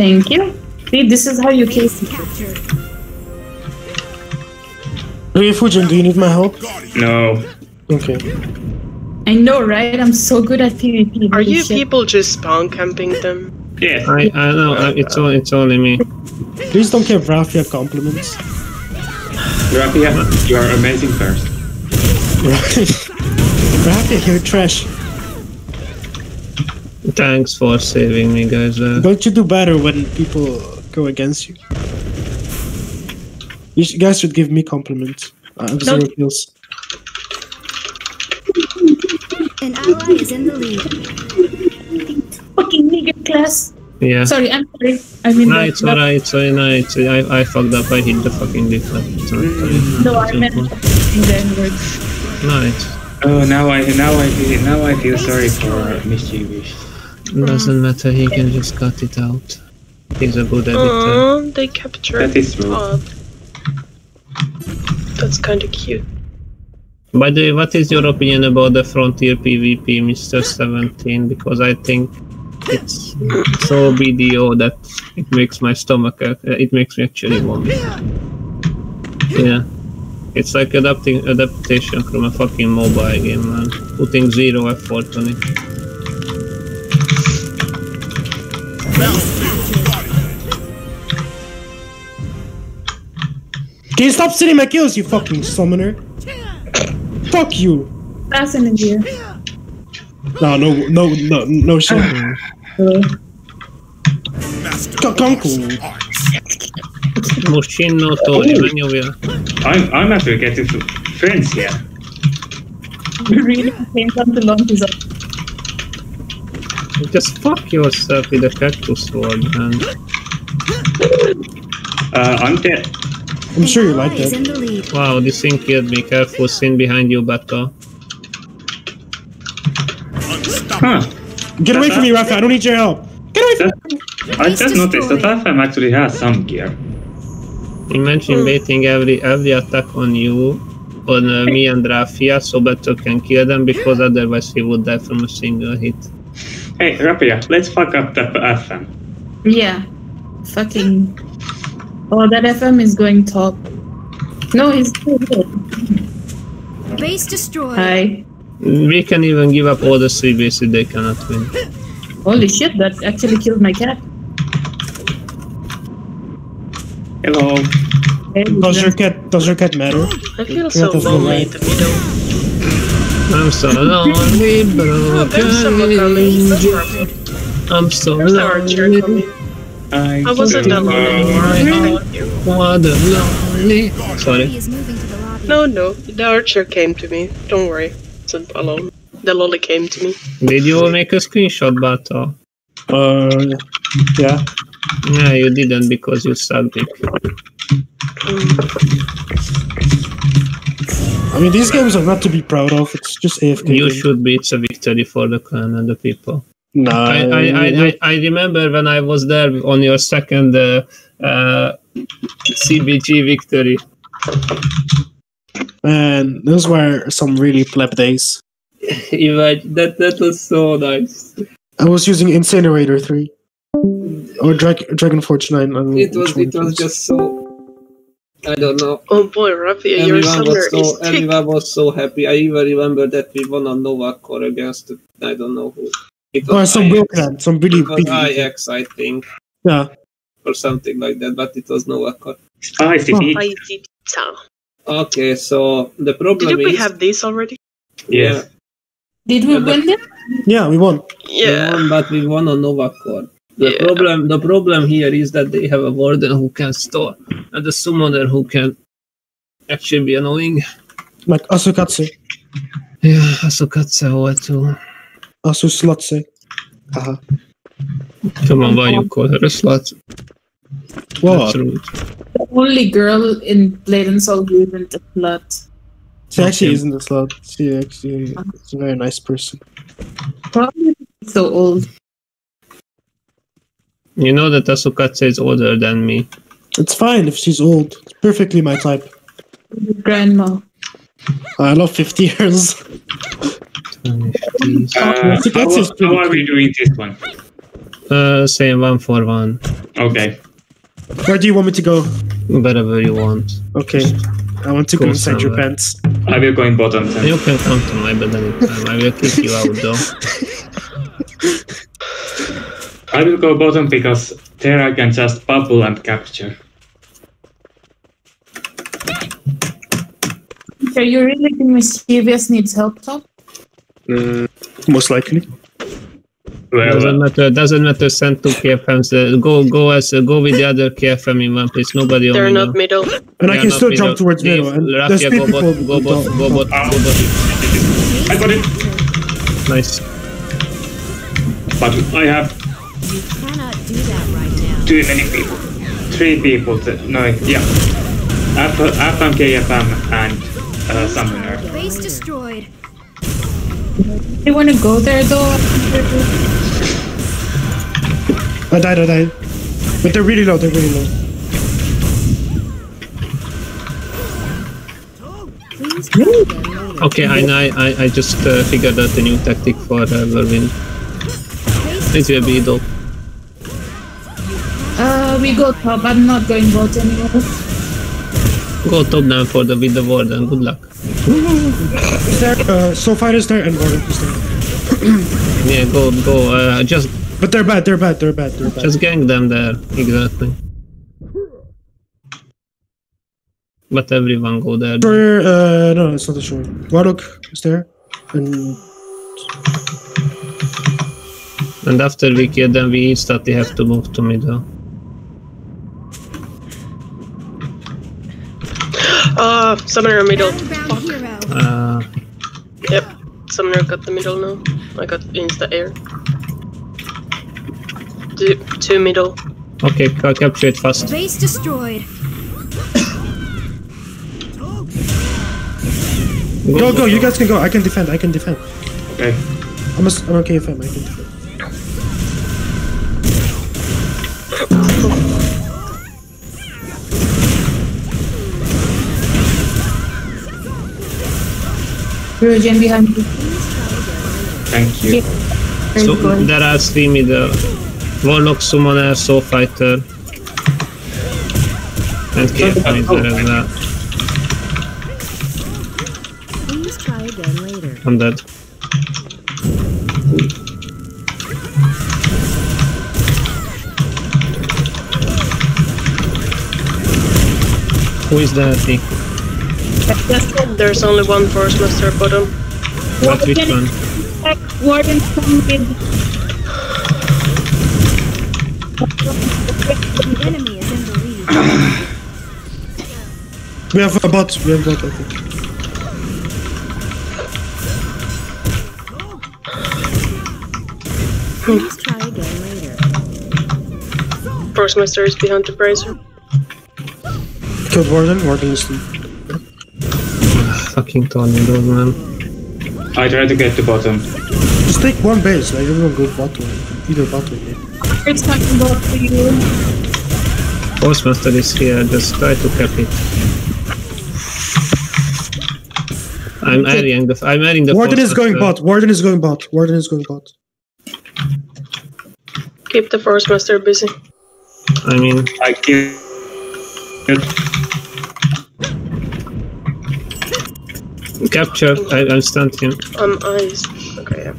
[SPEAKER 4] Thank you. See, this is how you kill
[SPEAKER 6] Base captured.
[SPEAKER 2] Hey, Fujin, do you need my help?
[SPEAKER 3] No.
[SPEAKER 2] Okay.
[SPEAKER 4] I know, right? I'm so good at PvP.
[SPEAKER 7] Are you
[SPEAKER 4] shit.
[SPEAKER 7] people just spawn camping them?
[SPEAKER 3] Yeah.
[SPEAKER 5] I I know I, it's all it's only me.
[SPEAKER 2] Please don't give Rafia compliments.
[SPEAKER 3] Rapia, you are amazing person. [LAUGHS]
[SPEAKER 2] Rafia, you're trash.
[SPEAKER 5] Thanks for saving me, guys. Uh,
[SPEAKER 2] Don't you do better when people go against you? You sh- guys should give me compliments. I have zero kills.
[SPEAKER 6] An ally is in the lead.
[SPEAKER 4] Fucking nigger class.
[SPEAKER 5] yeah.
[SPEAKER 4] Sorry, I'm sorry. I mean,
[SPEAKER 5] No,
[SPEAKER 4] that-
[SPEAKER 5] it's alright. So no, it's I I fucked up. I hit the fucking different. It's
[SPEAKER 4] No, I meant in the N-word.
[SPEAKER 5] No, it's
[SPEAKER 3] Oh, now I now I feel now I feel sorry for mischievous.
[SPEAKER 5] Doesn't matter. He can just cut it out. He's a good editor.
[SPEAKER 7] Aww, they captured
[SPEAKER 3] That is true.
[SPEAKER 7] Todd. That's kind of cute.
[SPEAKER 5] By the way, what is your opinion about the Frontier PvP, Mr. 17? Because I think it's so BDO that it makes my stomach, uh, it makes me actually vomit. Yeah. It's like adapting adaptation from a fucking mobile game, man. Putting zero effort on it.
[SPEAKER 2] Can you stop stealing my kills, you fucking summoner? Fuck you!
[SPEAKER 4] Assassin in here.
[SPEAKER 2] No, no, no, no, no shit. K- Konku.
[SPEAKER 5] Mushin no Tori, Manuel.
[SPEAKER 3] I'm I'm actually getting f- friends here.
[SPEAKER 4] We really came time to launch his
[SPEAKER 5] Just fuck yourself with a cactus sword, man.
[SPEAKER 3] Uh, I'm dead.
[SPEAKER 2] I'm sure you like
[SPEAKER 6] Ally
[SPEAKER 2] that.
[SPEAKER 6] in the lead.
[SPEAKER 5] Wow, this thing killed me. Careful, sin behind you, Bato.
[SPEAKER 3] Huh.
[SPEAKER 2] Get away from me, Rafa. I don't need your help. Get away from
[SPEAKER 3] That, I just noticed that Rafa actually has some gear.
[SPEAKER 5] Imagine baiting every every attack on you, on uh, me and Rafia, so Bato can kill them because otherwise he would die from a single hit.
[SPEAKER 3] Hey, Rapia, let's fuck up the FM.
[SPEAKER 4] Yeah. Fucking. Oh, that FM is going top. No, he's still good.
[SPEAKER 6] Base destroyed.
[SPEAKER 4] Hi.
[SPEAKER 5] We can even give up all the three bases they cannot win.
[SPEAKER 4] Holy shit, that actually killed my cat.
[SPEAKER 3] Hello.
[SPEAKER 4] Hey,
[SPEAKER 2] Does your cat does your cat matter?
[SPEAKER 7] I feel so
[SPEAKER 2] of
[SPEAKER 7] lonely in the middle.
[SPEAKER 5] I'm so lonely,
[SPEAKER 7] There's someone coming. That's
[SPEAKER 5] broken.
[SPEAKER 7] perfect.
[SPEAKER 5] I'm so
[SPEAKER 7] There's
[SPEAKER 5] lonely.
[SPEAKER 3] I,
[SPEAKER 7] I wasn't alone anymore. I followed you.
[SPEAKER 5] What a lonely. Sorry.
[SPEAKER 6] is moving to the lobby.
[SPEAKER 7] No, no, the archer came to me. Don't worry. It's alone. The lolly came to me.
[SPEAKER 5] Did you make a screenshot, Bato?
[SPEAKER 2] Uh, yeah.
[SPEAKER 5] Yeah, you didn't because you sucked it.
[SPEAKER 2] I mean, these games are not to be proud of. It's just AFK.
[SPEAKER 5] You
[SPEAKER 2] game.
[SPEAKER 5] should be. It's a victory for the clan and the people.
[SPEAKER 2] No,
[SPEAKER 5] I, I, I, I, remember when I was there on your second uh, uh, CBG victory.
[SPEAKER 2] man, those were some really pleb days. [LAUGHS]
[SPEAKER 5] Imagine that that was so nice.
[SPEAKER 2] I was using Incinerator 3. Or Drag- Dragon Forge 9. I don't know
[SPEAKER 5] It was it was just so. I don't know.
[SPEAKER 7] Oh boy, Raffia, your
[SPEAKER 5] Everyone
[SPEAKER 7] summer
[SPEAKER 5] was so
[SPEAKER 7] is thick.
[SPEAKER 5] everyone was so happy. I even remember that we won on Nova Core against I don't know who. It
[SPEAKER 2] Oh, some
[SPEAKER 5] IX.
[SPEAKER 2] real some really big.
[SPEAKER 5] IX, I think,
[SPEAKER 2] Yeah.
[SPEAKER 5] or something like that. But it was Nova Core.
[SPEAKER 3] Spicy
[SPEAKER 2] Oh.
[SPEAKER 3] pizza.
[SPEAKER 7] I did so.
[SPEAKER 5] Okay, so the problem
[SPEAKER 7] Did we
[SPEAKER 5] is
[SPEAKER 7] have this already?
[SPEAKER 3] Yeah.
[SPEAKER 4] Did we
[SPEAKER 5] Yeah, but-
[SPEAKER 4] win them?
[SPEAKER 2] Yeah, we won.
[SPEAKER 5] We
[SPEAKER 7] Yeah.
[SPEAKER 5] won, but we won on Nova Core. The
[SPEAKER 7] Yeah.
[SPEAKER 5] problem, the problem here is that they have a warden who can store and a summoner who can actually be annoying.
[SPEAKER 2] Like Asukatsu.
[SPEAKER 5] Yeah, Asukatsu volt too.
[SPEAKER 2] Asuslatse. Haha.
[SPEAKER 5] Come on, why you call her a slut?
[SPEAKER 2] What?
[SPEAKER 4] The only girl in Blade and Soul who isn't a slut.
[SPEAKER 2] She actually
[SPEAKER 5] Okay.
[SPEAKER 2] isn't a slut. She actually is a very nice person.
[SPEAKER 4] Probably so old.
[SPEAKER 5] You know that Asukatsu is older than me.
[SPEAKER 2] It's fine if she's old. It's perfectly my type.
[SPEAKER 4] Grandma.
[SPEAKER 2] I love 50 years.
[SPEAKER 5] Please.
[SPEAKER 3] Uh, how,
[SPEAKER 2] that's just pretty
[SPEAKER 3] how are we doing this one?
[SPEAKER 5] Uh, say one for one,
[SPEAKER 3] Okay.
[SPEAKER 2] Where do you want me to go?
[SPEAKER 5] wherever you want.
[SPEAKER 2] Okay. I want to go
[SPEAKER 5] Go
[SPEAKER 2] inside your pants.
[SPEAKER 3] I will go in bottom then.
[SPEAKER 5] You can come to my bed anytime. I will kick you out though. [LAUGHS]
[SPEAKER 3] I will go bottom because there I can just bubble and capture.
[SPEAKER 4] So you really think Mischievous needs help, Top?
[SPEAKER 2] Mm, most likely.
[SPEAKER 3] Well,
[SPEAKER 5] Doesn't matter. Doesn't matter. Send two KFMs. Uh, go, go as uh, go with the other KFM in one place. Nobody on
[SPEAKER 7] They're
[SPEAKER 5] middle.
[SPEAKER 7] not middle.
[SPEAKER 2] And I can
[SPEAKER 5] not
[SPEAKER 2] still jump towards
[SPEAKER 5] Leave
[SPEAKER 2] middle. And there's
[SPEAKER 5] Rafia, go
[SPEAKER 2] people.
[SPEAKER 5] bot, go bot, go bot, go bot.
[SPEAKER 3] I got it,
[SPEAKER 5] Nice.
[SPEAKER 3] but I have
[SPEAKER 10] You cannot do that right now.
[SPEAKER 3] too many people. Three people. To, no, yeah. F- FM, KFM, and uh, Summoner.
[SPEAKER 6] Base destroyed.
[SPEAKER 4] They want to go there though?
[SPEAKER 2] I died, I died. But they're really low, they're really low.
[SPEAKER 10] Please try again later.
[SPEAKER 5] Okay, I I I, I just uh, figured out a new tactic for uh, Verwin. It will be dope.
[SPEAKER 4] Uh, we go top. I'm not going bot anymore.
[SPEAKER 5] Go top down for the with the warden. Good luck.
[SPEAKER 2] There, uh, Soulfire is there and Warwick is there. [CLEARS THROAT]
[SPEAKER 5] Yeah, go go. Uh, just
[SPEAKER 2] But they're bad, they're bad, they're bad, they're bad.
[SPEAKER 5] just gang them there. Exactly. But everyone go there.
[SPEAKER 2] Sure, uh, no, it's not a shore. Warlock is there. And
[SPEAKER 5] And after we kill them, we instantly have to move to middle.
[SPEAKER 7] Uh, summoner middle.
[SPEAKER 6] Battleground hero.
[SPEAKER 5] Uh,
[SPEAKER 7] Yep. Summoner got the middle now. I got insta air. Two, two middle.
[SPEAKER 5] okay, ca- capture it fast.
[SPEAKER 6] Base destroyed.
[SPEAKER 2] go, go, you guys can go. I can defend, I can defend.
[SPEAKER 3] Okay.
[SPEAKER 2] I'm, a, I'm okay FM, I can defend. [LAUGHS]
[SPEAKER 4] Virgin behind you.
[SPEAKER 3] Thank you.
[SPEAKER 4] Very
[SPEAKER 5] So
[SPEAKER 4] good.
[SPEAKER 5] there are three middle. Warlock, Summoner, Soul Fighter. And KFM is there as well.
[SPEAKER 10] Please try again later.
[SPEAKER 5] I'm dead. Who is that?
[SPEAKER 7] There's only one force master bottom.
[SPEAKER 5] Um, what which one?
[SPEAKER 4] Warden from mid.
[SPEAKER 6] The enemy is in the lead.
[SPEAKER 2] We have a bot. We have a bot, I think.
[SPEAKER 10] Please try again later.
[SPEAKER 7] Force Master is behind the brazier.
[SPEAKER 2] Killed Warden. Warden is.
[SPEAKER 5] Fucking tornadoes, man.
[SPEAKER 3] I try to get to bottom.
[SPEAKER 2] Just take one base. Like everyone go bottom. Either bottom. Yeah.
[SPEAKER 4] It's talking about for you.
[SPEAKER 5] Force Master is here, just try to cap it. I'm adding the I'm adding the
[SPEAKER 2] Warden is going
[SPEAKER 5] Master.
[SPEAKER 2] bot. Warden is going bot. Warden is going bot.
[SPEAKER 7] Keep the Force Master busy.
[SPEAKER 5] I mean
[SPEAKER 3] I kill.
[SPEAKER 5] Capture I, I'm stunned him.
[SPEAKER 7] Um, eyes. Okay, yeah.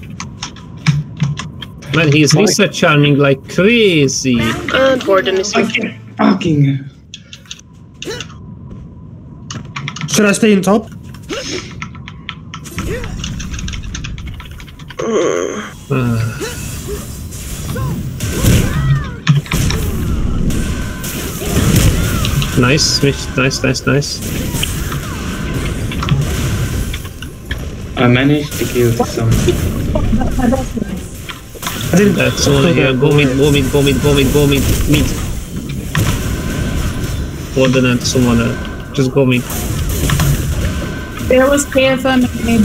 [SPEAKER 5] Man, he's Lisa charming like crazy.
[SPEAKER 7] And Warden is weak.
[SPEAKER 3] Fucking.
[SPEAKER 2] Should I stay in top?
[SPEAKER 5] Uh, nice, nice, nice, nice.
[SPEAKER 3] I managed to kill some.
[SPEAKER 2] I didn't.
[SPEAKER 5] That's all here. Go mid, go mid, go mid, go mid, go mid, mid. Warden and summoner. Just go mid.
[SPEAKER 4] There was KFM and maybe.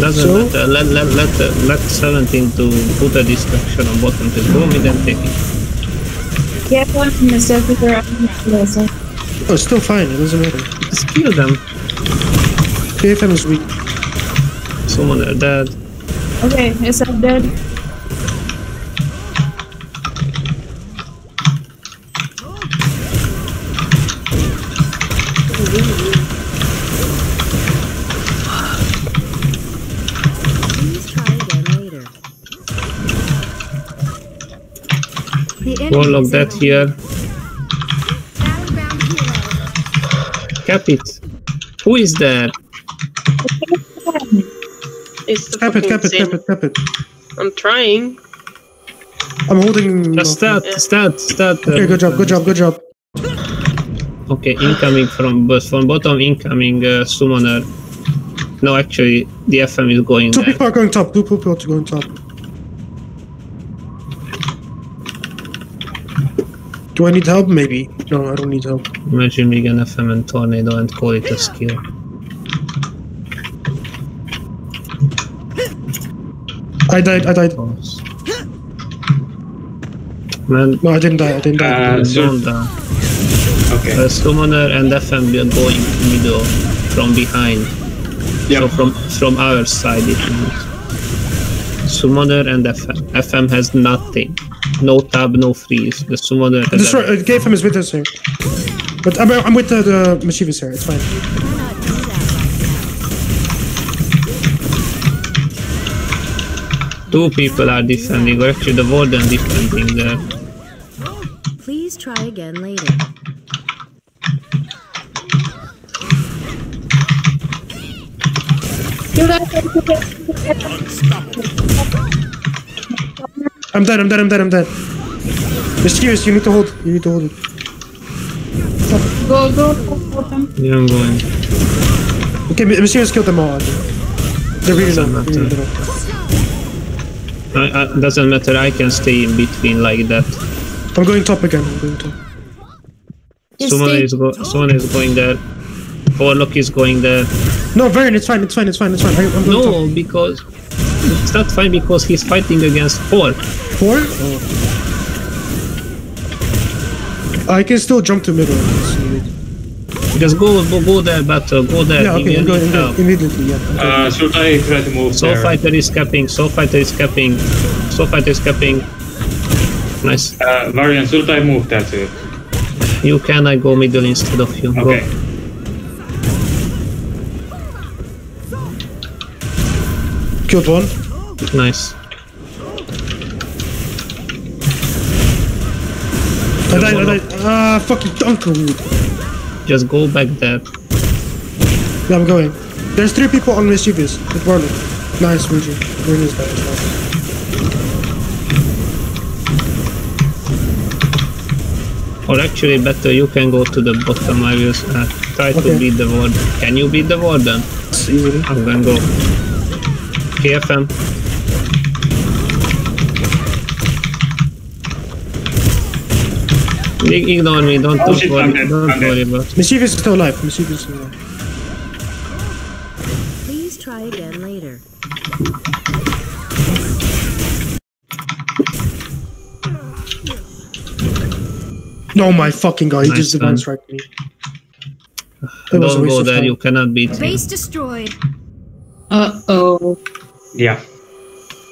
[SPEAKER 5] Doesn't
[SPEAKER 2] So?
[SPEAKER 5] matter. Let let let uh, let 17 to put a distraction on bottom. Just go mid and take it.
[SPEAKER 4] KFM and the servitor are closer.
[SPEAKER 2] Oh, it's still fine. It doesn't matter.
[SPEAKER 5] Just kill them.
[SPEAKER 2] KFM is weak.
[SPEAKER 5] Summoner dead.
[SPEAKER 4] Okay, is that dead?
[SPEAKER 10] Please try again later. The enemy
[SPEAKER 5] Warlock
[SPEAKER 10] is
[SPEAKER 5] dead
[SPEAKER 10] in
[SPEAKER 5] here. Cap it. Who is there?
[SPEAKER 7] It's the
[SPEAKER 2] Cap it,
[SPEAKER 7] fucking
[SPEAKER 2] cap it,
[SPEAKER 7] Zin.
[SPEAKER 2] cap it, cap it.
[SPEAKER 7] I'm trying.
[SPEAKER 2] I'm holding.
[SPEAKER 5] Just start, start, start. uh,
[SPEAKER 2] Okay, good job, good job, good job.
[SPEAKER 5] Okay, incoming from but from bottom incoming uh, summoner. No, actually, the FM is going
[SPEAKER 2] Two
[SPEAKER 5] there.
[SPEAKER 2] people are going top. Two people are going top. Do I need help? Maybe. No, I don't need help.
[SPEAKER 5] Imagine we an FM and tornado and call it a skill.
[SPEAKER 2] I died. I died.
[SPEAKER 5] Man,
[SPEAKER 2] No, I didn't die. I didn't die.
[SPEAKER 3] Uh, so,
[SPEAKER 5] don't down.
[SPEAKER 3] okay.
[SPEAKER 5] Uh, summoner and FM will going middle from behind.
[SPEAKER 3] Yep.
[SPEAKER 5] So from from our side it means. Summoner and FM. FM has nothing. No tab, no freeze. The summoner.
[SPEAKER 2] I destroy, uh, KFM is with us here. But I'm, I'm with uh, the mischievous here. It's fine.
[SPEAKER 5] Two people are defending, or actually the warden defending there.
[SPEAKER 10] Please try again later.
[SPEAKER 2] I'm dead. I'm dead. I'm dead. I'm dead. Mysterious, you need to hold. You need to hold it.
[SPEAKER 4] Go, go, go, go, them.
[SPEAKER 5] Yeah, I'm going.
[SPEAKER 2] Okay, My- Mysterious killed them all. I think. They're really low.
[SPEAKER 5] I, I, doesn't matter, I can stay in between like that.
[SPEAKER 2] I'm going top again. I'm going top.
[SPEAKER 4] Just
[SPEAKER 5] Someone is, go, someone is going there. Warlock is going there.
[SPEAKER 2] No, Varen, it's fine. It's fine. It's fine. It's fine. I, I'm going top.
[SPEAKER 5] No, because it's not fine because he's fighting against four.
[SPEAKER 2] Four? Oh. I can still jump to middle.
[SPEAKER 5] Just go, go, go there, battle, go there.
[SPEAKER 2] Yeah, okay,
[SPEAKER 5] me
[SPEAKER 2] I'm going, I'm going immediately. Yeah. I'm.
[SPEAKER 3] Uh, should I try to move
[SPEAKER 5] Soul
[SPEAKER 3] there?
[SPEAKER 5] fighter is capping. Soul fighter is capping. Soul fighter is capping. Nice.
[SPEAKER 3] Uh, Varian, should I move that too?
[SPEAKER 5] You can. I go middle instead of you.
[SPEAKER 3] Okay.
[SPEAKER 5] Go.
[SPEAKER 2] Killed one.
[SPEAKER 5] Nice.
[SPEAKER 2] I died. I died. Ah, fucking Dunkerwood.
[SPEAKER 5] Just go back there.
[SPEAKER 2] Yeah, I'm going. There's three people on mischievous with Warlock. Nice, Ruji. Ruin is as well.
[SPEAKER 5] Or actually, better you can go to the bottom. I will uh, try to beat the warden. Can you beat the warden?
[SPEAKER 2] Easily.
[SPEAKER 5] I'm gonna go. KFM. Ignore me. Don't,
[SPEAKER 3] Oh,
[SPEAKER 5] don't
[SPEAKER 3] shit,
[SPEAKER 5] worry.
[SPEAKER 3] I'm dead,
[SPEAKER 5] Don't
[SPEAKER 3] I'm dead.
[SPEAKER 5] worry about.
[SPEAKER 2] Mischievous is still alive. Mischievous is still alive.
[SPEAKER 10] Please try again later.
[SPEAKER 2] No, my fucking god, he
[SPEAKER 5] Nice
[SPEAKER 2] just divine
[SPEAKER 5] one.
[SPEAKER 2] strike me. That was a
[SPEAKER 5] Don't
[SPEAKER 2] waste
[SPEAKER 5] go
[SPEAKER 2] of
[SPEAKER 5] there.
[SPEAKER 2] time.
[SPEAKER 5] You cannot beat me.
[SPEAKER 6] Base destroyed.
[SPEAKER 4] Uh oh.
[SPEAKER 3] Yeah.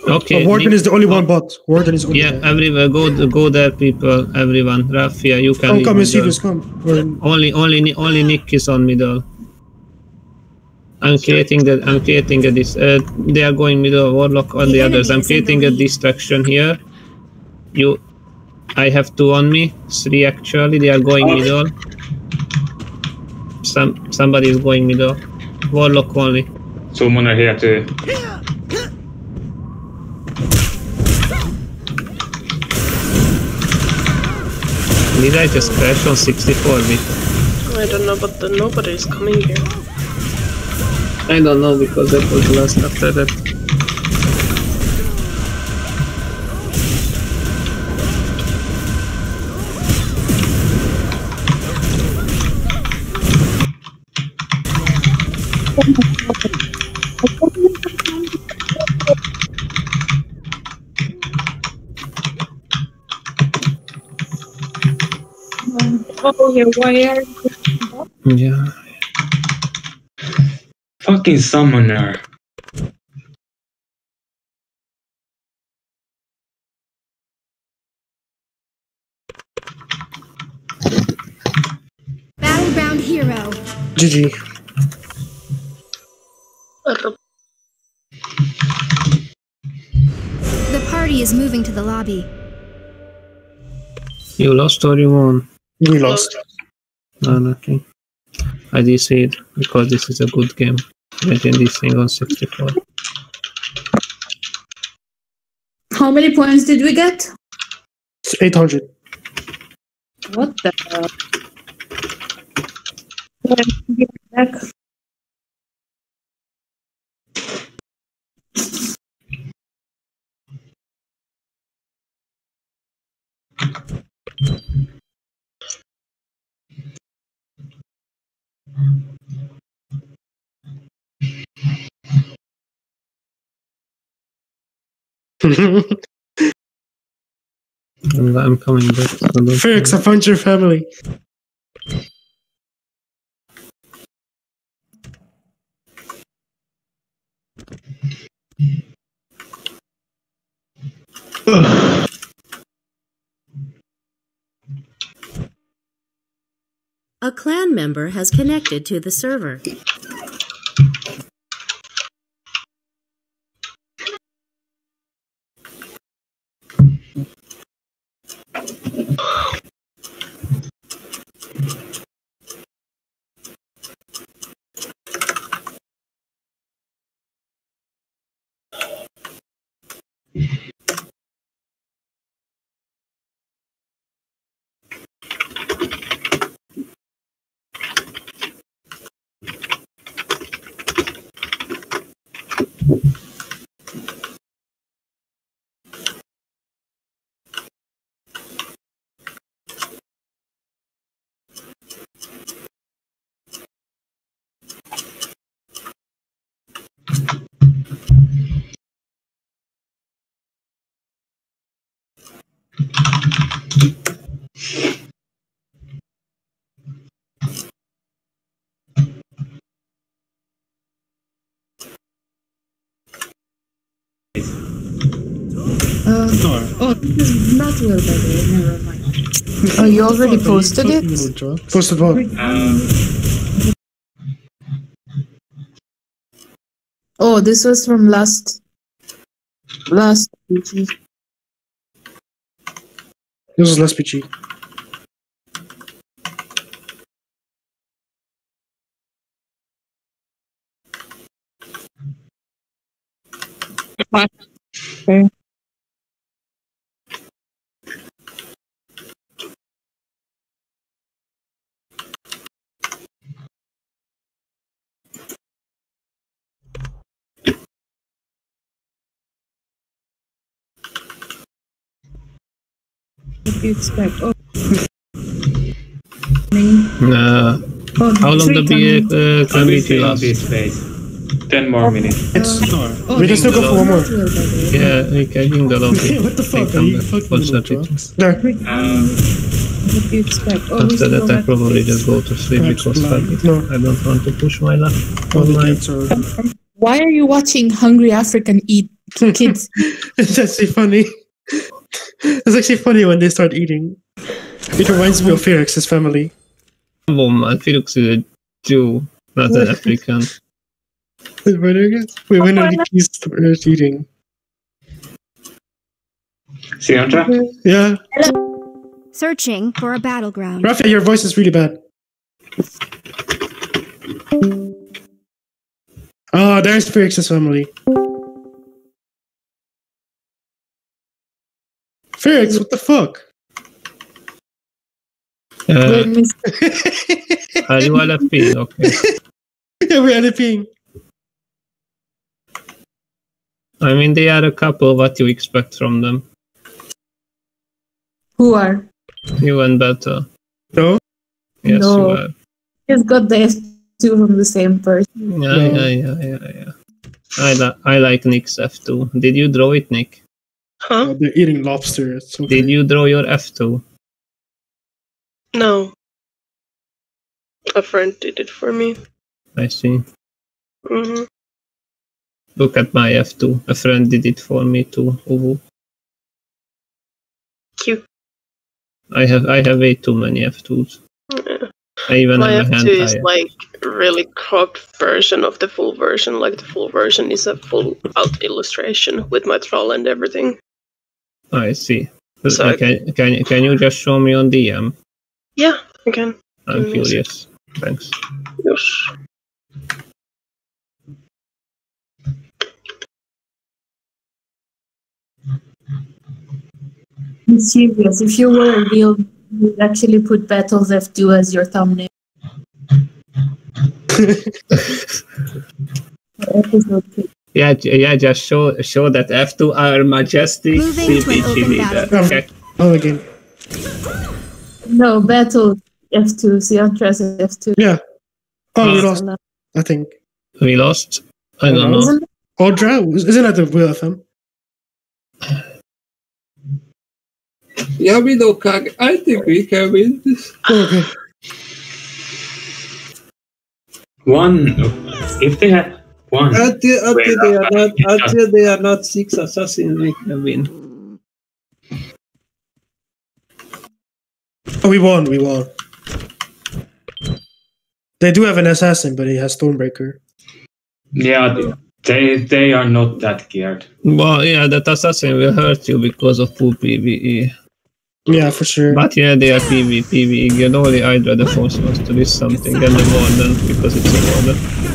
[SPEAKER 5] Okay.
[SPEAKER 2] But Warden is the only one bot. Warden is only
[SPEAKER 5] Yeah,
[SPEAKER 2] one.
[SPEAKER 5] everywhere. Go, go there, people. Everyone. Raffia, you can.
[SPEAKER 2] Oh,
[SPEAKER 5] leave
[SPEAKER 2] come,
[SPEAKER 5] middle.
[SPEAKER 2] Mischievous, come. Warden.
[SPEAKER 5] Only, only, only Nick is on middle. I'm creating the. I'm creating a dis. Uh, they are going middle. Warlock on
[SPEAKER 6] The
[SPEAKER 5] the, others. I'm
[SPEAKER 6] enemy is in the
[SPEAKER 5] creating a
[SPEAKER 6] lead.
[SPEAKER 5] distraction here. You. I have two on me. Three actually. They are going
[SPEAKER 3] Okay.
[SPEAKER 5] middle. Some somebody is going middle. Warlock only.
[SPEAKER 3] Someone are here too.
[SPEAKER 5] Did I just crash on 64 bit?
[SPEAKER 7] I don't know, but the, nobody is coming here.
[SPEAKER 5] I don't know because that was last after that.
[SPEAKER 4] Oh yeah, why are you
[SPEAKER 5] Yeah.
[SPEAKER 3] Fucking summoner.
[SPEAKER 6] Battleground hero.
[SPEAKER 2] GG.
[SPEAKER 6] The party is moving to the lobby.
[SPEAKER 5] You lost or you won?
[SPEAKER 2] We lost.
[SPEAKER 5] Oh, no, nothing. I decide because this is a good game. Making this thing on 64.
[SPEAKER 4] How many points did we get?
[SPEAKER 2] It's 800.
[SPEAKER 4] What the hell? When I back.
[SPEAKER 5] And I'm coming back. So
[SPEAKER 2] Felix, I found your family. [LAUGHS]
[SPEAKER 10] A clan member has connected to the server.
[SPEAKER 4] Oh, this is not well, by the way. Never mind. Oh, you already posted it?
[SPEAKER 2] Posted what?
[SPEAKER 4] Um, oh, this was from last last week.
[SPEAKER 2] This is last PG.
[SPEAKER 4] Okay. You expect? Oh.
[SPEAKER 5] Uh,
[SPEAKER 4] Oh,
[SPEAKER 5] how long
[SPEAKER 4] three
[SPEAKER 5] the beer uh, can be last?
[SPEAKER 3] Ten more minutes.
[SPEAKER 4] Oh,
[SPEAKER 2] we can still go for one more.
[SPEAKER 5] Yeah, we can in the lobby.
[SPEAKER 2] what the fuck? Are you fucking
[SPEAKER 5] What's
[SPEAKER 2] with
[SPEAKER 5] that it?
[SPEAKER 2] drugs?
[SPEAKER 4] What do you expect? Oh,
[SPEAKER 5] After that, I probably just go to sleep because
[SPEAKER 2] blind.
[SPEAKER 5] fuck it.
[SPEAKER 2] No.
[SPEAKER 5] I don't want to push my luck
[SPEAKER 2] All
[SPEAKER 5] on my.
[SPEAKER 4] Why are you watching Hungry African eat kids? [LAUGHS]
[SPEAKER 2] It's actually funny. [LAUGHS] It's actually funny when they start eating. It reminds me of Felix's family.
[SPEAKER 5] Woman, uh, Felix is a Jew, not an African. [LAUGHS]
[SPEAKER 2] We when are the keys start eating?
[SPEAKER 3] Sandra?
[SPEAKER 2] Yeah.
[SPEAKER 6] Searching for a battleground.
[SPEAKER 2] Rafa, your voice is really bad. Oh, there's Felix's family. Felix, what the fuck?
[SPEAKER 5] Uh, [LAUGHS] are you LFP? Okay. [LAUGHS]
[SPEAKER 2] yeah, we're LFPing.
[SPEAKER 5] I mean, they are a couple. What you expect from them?
[SPEAKER 4] Who are?
[SPEAKER 5] You and Beta.
[SPEAKER 2] No.
[SPEAKER 5] Yes,
[SPEAKER 4] No.
[SPEAKER 5] you are.
[SPEAKER 4] He's got the F2 from the same person.
[SPEAKER 5] Yeah, yeah, yeah, yeah, yeah. I, li- I like Nick's F2. Did you draw it, Nick?
[SPEAKER 7] Huh?
[SPEAKER 2] They're eating lobster. It's so
[SPEAKER 5] Did you draw your F2?
[SPEAKER 7] No. A friend did it for me.
[SPEAKER 5] I see.
[SPEAKER 7] hmm
[SPEAKER 5] Look at my F2. A friend did it for me too. Uwu.
[SPEAKER 7] Cute.
[SPEAKER 5] I have I have way too many F2s.
[SPEAKER 7] Yeah.
[SPEAKER 5] I even
[SPEAKER 7] My
[SPEAKER 5] have a hand
[SPEAKER 7] F2 is
[SPEAKER 5] tie.
[SPEAKER 7] like really cropped version of the full version. Like the full version is a full out illustration with my troll and everything.
[SPEAKER 5] I see.
[SPEAKER 7] So-
[SPEAKER 5] can, can can you just show me on DM?
[SPEAKER 7] Yeah, I can.
[SPEAKER 5] I'm
[SPEAKER 7] Yes.
[SPEAKER 5] curious. Thanks.
[SPEAKER 7] Yes.
[SPEAKER 4] I'm serious. If you were a real, you'd actually put Battles F2 as your thumbnail. [LAUGHS] Episode two.
[SPEAKER 5] Yeah, yeah. Just show show that F2 are majestic
[SPEAKER 6] Moving to an
[SPEAKER 5] CBG
[SPEAKER 6] open
[SPEAKER 5] leader.
[SPEAKER 6] battle.
[SPEAKER 5] Okay.
[SPEAKER 2] Oh, again.
[SPEAKER 4] No, Battle F2. Siontra's F2.
[SPEAKER 2] Yeah. Oh, we
[SPEAKER 5] Uh,
[SPEAKER 2] lost. I think.
[SPEAKER 5] We lost. I don't know.
[SPEAKER 4] Isn't?
[SPEAKER 2] Audra? Isn't that the Will FM?
[SPEAKER 5] Yeah, we know, Kag. I think we can win this.
[SPEAKER 2] Oh, okay.
[SPEAKER 3] One. If they had one.
[SPEAKER 5] Until,
[SPEAKER 3] until
[SPEAKER 5] they are not uh, uh, until they are not six assassins, we can win.
[SPEAKER 2] Oh, we won. We won. They do have an assassin, but he has Stormbreaker.
[SPEAKER 3] Yeah, they they are not that geared.
[SPEAKER 5] Well, yeah, that assassin will hurt you because of full PvE.
[SPEAKER 2] Yeah, for sure.
[SPEAKER 5] But yeah, they are PvE, PvE. You know, the Hydra the force wants to do something, and the Warden, because it's a Warden.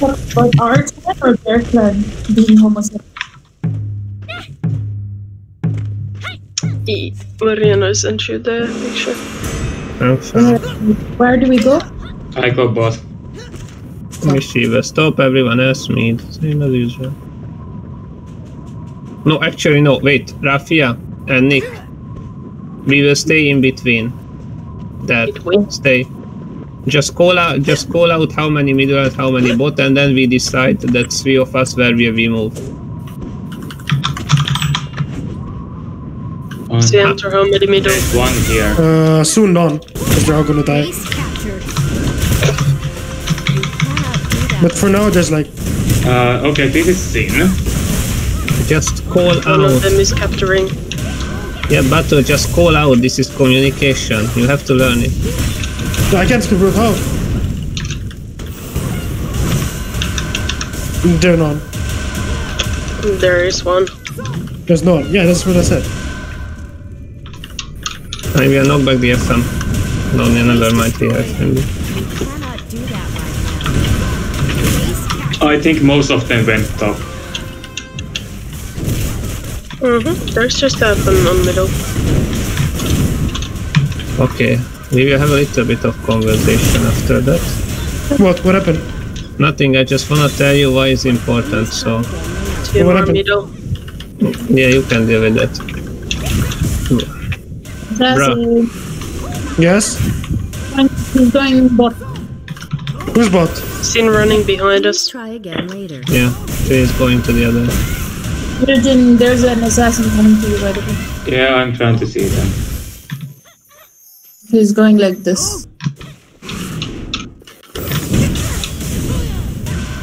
[SPEAKER 4] But our clan or their clan being homosexual?
[SPEAKER 7] Mariana sent you the picture.
[SPEAKER 5] Thanks.
[SPEAKER 4] Uh, where do we go?
[SPEAKER 3] I go both.
[SPEAKER 5] Mischievous. Stop everyone else mid. Same as usual. No, actually, no. Wait. Rafia and Nick. We will stay in between. There. Stay. Just call out. Just call out how many middle and how many bot, and then we decide that three of us where we we move.
[SPEAKER 3] One,
[SPEAKER 7] See, enter how many middle.
[SPEAKER 3] There's one here.
[SPEAKER 2] Uh, soon done. Because they're all gonna die. But for now, there's like.
[SPEAKER 3] Uh, okay, this is Sin.
[SPEAKER 5] Just call
[SPEAKER 7] One of them is capturing.
[SPEAKER 5] Yeah, but just call out. This is communication. You have to learn it.
[SPEAKER 2] I can't skip root how? They're none.
[SPEAKER 7] There is one.
[SPEAKER 2] There's none. Yeah, that's what I said.
[SPEAKER 5] Maybe I will knock back the FM. No, never mind the FM.
[SPEAKER 3] I think most of them went top.
[SPEAKER 7] Mm-hmm. There's just that one on middle.
[SPEAKER 5] Okay, we will have a little bit of conversation after that.
[SPEAKER 2] What? What happened?
[SPEAKER 5] Nothing. I just wanna tell you why it's important. So
[SPEAKER 7] Two
[SPEAKER 2] What happened?
[SPEAKER 7] middle.
[SPEAKER 5] yeah, you can deal with that.
[SPEAKER 4] Jesse,
[SPEAKER 2] Yes?
[SPEAKER 4] he's going bot.
[SPEAKER 2] Who's bot?
[SPEAKER 7] Sin running behind us.
[SPEAKER 10] Try again later.
[SPEAKER 5] Yeah, she is going to the other.
[SPEAKER 4] Virgin, there's an assassin coming to you by the way.
[SPEAKER 3] Yeah, I'm trying to see them.
[SPEAKER 4] He's going like this.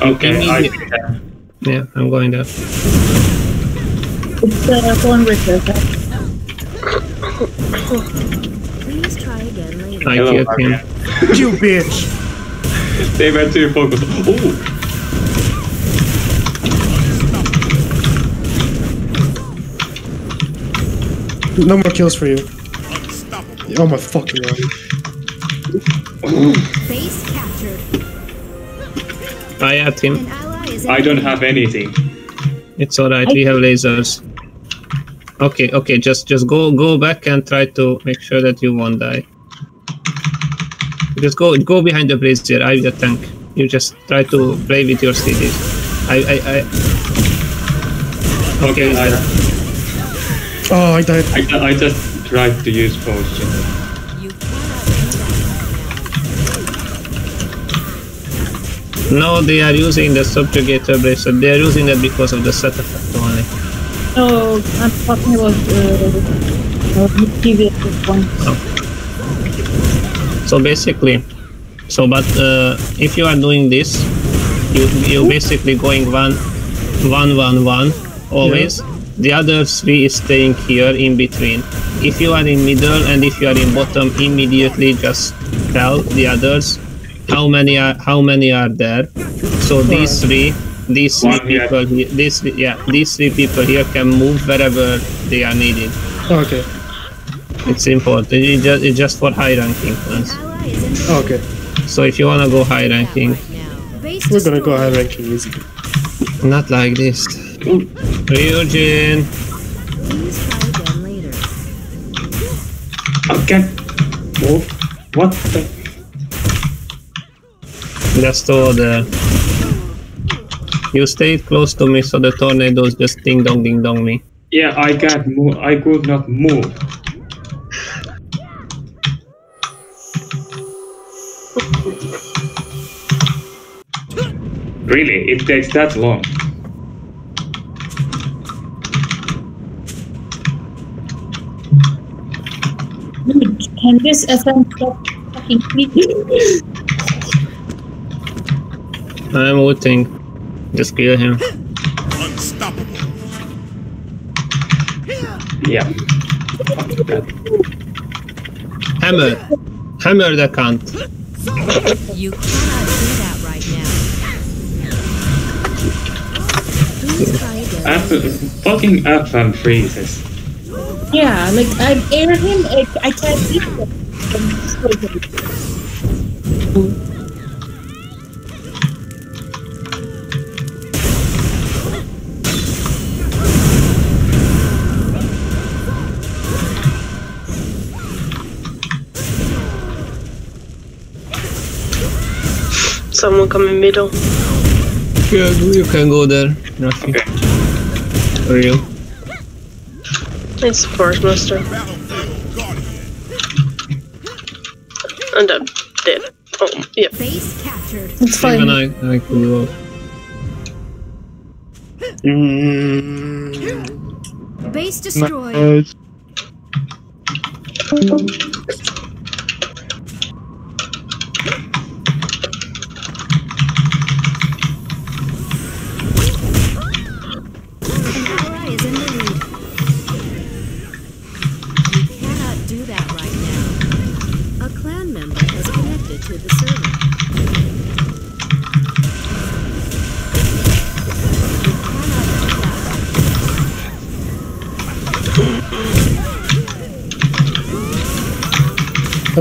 [SPEAKER 3] Okay, I
[SPEAKER 5] Immediate- Yeah, I'm going there.
[SPEAKER 4] It's uh, phone Richter.
[SPEAKER 10] Please try again later.
[SPEAKER 5] I
[SPEAKER 3] Hello,
[SPEAKER 5] killed him.
[SPEAKER 2] You bitch!
[SPEAKER 3] They were too focused. Ooh!
[SPEAKER 2] No more kills for you. Oh my fucking god.
[SPEAKER 10] Base captured.
[SPEAKER 5] I had him.
[SPEAKER 10] An ally is
[SPEAKER 3] I don't have anything.
[SPEAKER 5] It's alright. We have lasers. Okay, okay. Just just go go back and try to make sure that you won't die. Just go go behind the brazier. I'm the tank. You just try to play with your CDs. I I I.
[SPEAKER 3] Okay, I,
[SPEAKER 2] Oh, I died.
[SPEAKER 3] I, I just tried to use potion.
[SPEAKER 10] You cannot do that right now.
[SPEAKER 5] No, they are using the subjugator brazier. They are using that because of the set effect only.
[SPEAKER 4] No, I'm talking about uh, uh, previous one.
[SPEAKER 5] So basically, so but uh, if you are doing this, you you basically going one, one, one, one always. The other three is staying here in between. If you are in middle and if you are in bottom, immediately just tell the others how many are how many are there. So these three, these three
[SPEAKER 3] One
[SPEAKER 5] people, here, these yeah, these three people here can move wherever they are needed.
[SPEAKER 2] Okay.
[SPEAKER 5] It's important. It's just, it's just for high ranking ones.
[SPEAKER 10] Ally is in
[SPEAKER 2] Okay.
[SPEAKER 5] So if you wanna go high ranking,
[SPEAKER 10] right now. Base
[SPEAKER 2] We're gonna go high ranking easy.
[SPEAKER 5] not like this. Ryujin,
[SPEAKER 10] Please try again later.
[SPEAKER 3] I can't move. What the?
[SPEAKER 5] just over there. You stayed close to me, so the tornadoes just ding dong ding dong me.
[SPEAKER 3] Yeah, I can't move. I could not move. Really? It takes that long?
[SPEAKER 4] Dude, can this FM stop fucking please?
[SPEAKER 5] I'm ulting. Just kill him. Unstoppable.
[SPEAKER 3] Yeah.
[SPEAKER 5] Hammer! Hammer the cunt!
[SPEAKER 10] You cannot do that right now. Please try again.
[SPEAKER 3] F- fucking FM freezes.
[SPEAKER 4] Yeah, like I air him, I, I can't eat him.
[SPEAKER 7] Someone coming middle.
[SPEAKER 5] Yeah, you can go there, Rafi. Or you.
[SPEAKER 7] It's Force Master. And I'm dead. Oh, yeah.
[SPEAKER 10] Base captured.
[SPEAKER 4] It's fine.
[SPEAKER 5] Even I, I could go.
[SPEAKER 10] Base destroyed. An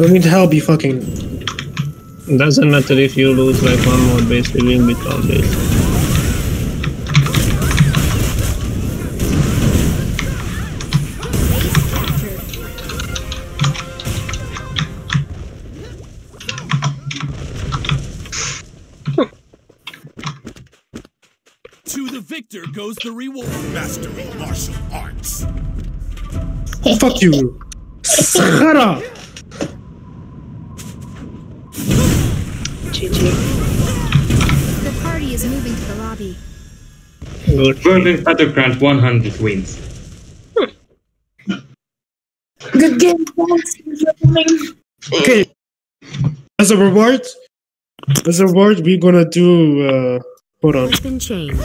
[SPEAKER 2] I don't need help, you fucking.
[SPEAKER 5] Doesn't matter if you lose like one more base, we win with all base.
[SPEAKER 10] Base.
[SPEAKER 1] To the victor goes the reward. Mastering martial arts.
[SPEAKER 2] Oh, Fuck you. Shut up.
[SPEAKER 3] Berlin Battleground 100 wins.
[SPEAKER 4] Good game, thanks for joining.
[SPEAKER 2] Okay. As a reward, as a reward, we're gonna do. uh Hold on.
[SPEAKER 10] Has been changed.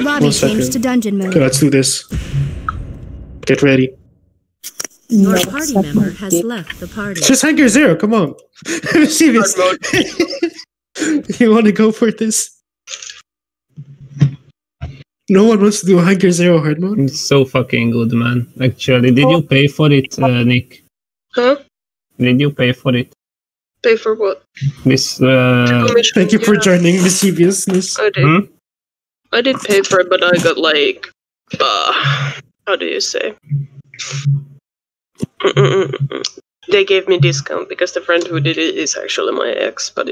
[SPEAKER 6] Lobby
[SPEAKER 2] One
[SPEAKER 6] changed
[SPEAKER 2] second.
[SPEAKER 6] to dungeon mode.
[SPEAKER 2] Okay, let's do this. Get ready.
[SPEAKER 10] Your
[SPEAKER 4] No,
[SPEAKER 10] party member has left the party.
[SPEAKER 2] It's just Hanker Zero. Come on. [LAUGHS] Serious. [LAUGHS] [LAUGHS] you want to go for this? No one wants to do Hunger Zero hard mode.
[SPEAKER 5] It's so fucking good, man. Actually, did you pay for it, uh, Nick?
[SPEAKER 7] Huh?
[SPEAKER 5] Did you pay for it?
[SPEAKER 7] Pay for what?
[SPEAKER 5] This. Uh,
[SPEAKER 2] Thank you for
[SPEAKER 7] yeah,
[SPEAKER 2] joining mischievousness.
[SPEAKER 7] I did.
[SPEAKER 5] hmm?
[SPEAKER 7] I did pay for it, but I got like, uh, how do you say? They gave me discount because the friend who did it is actually my ex, but yeah.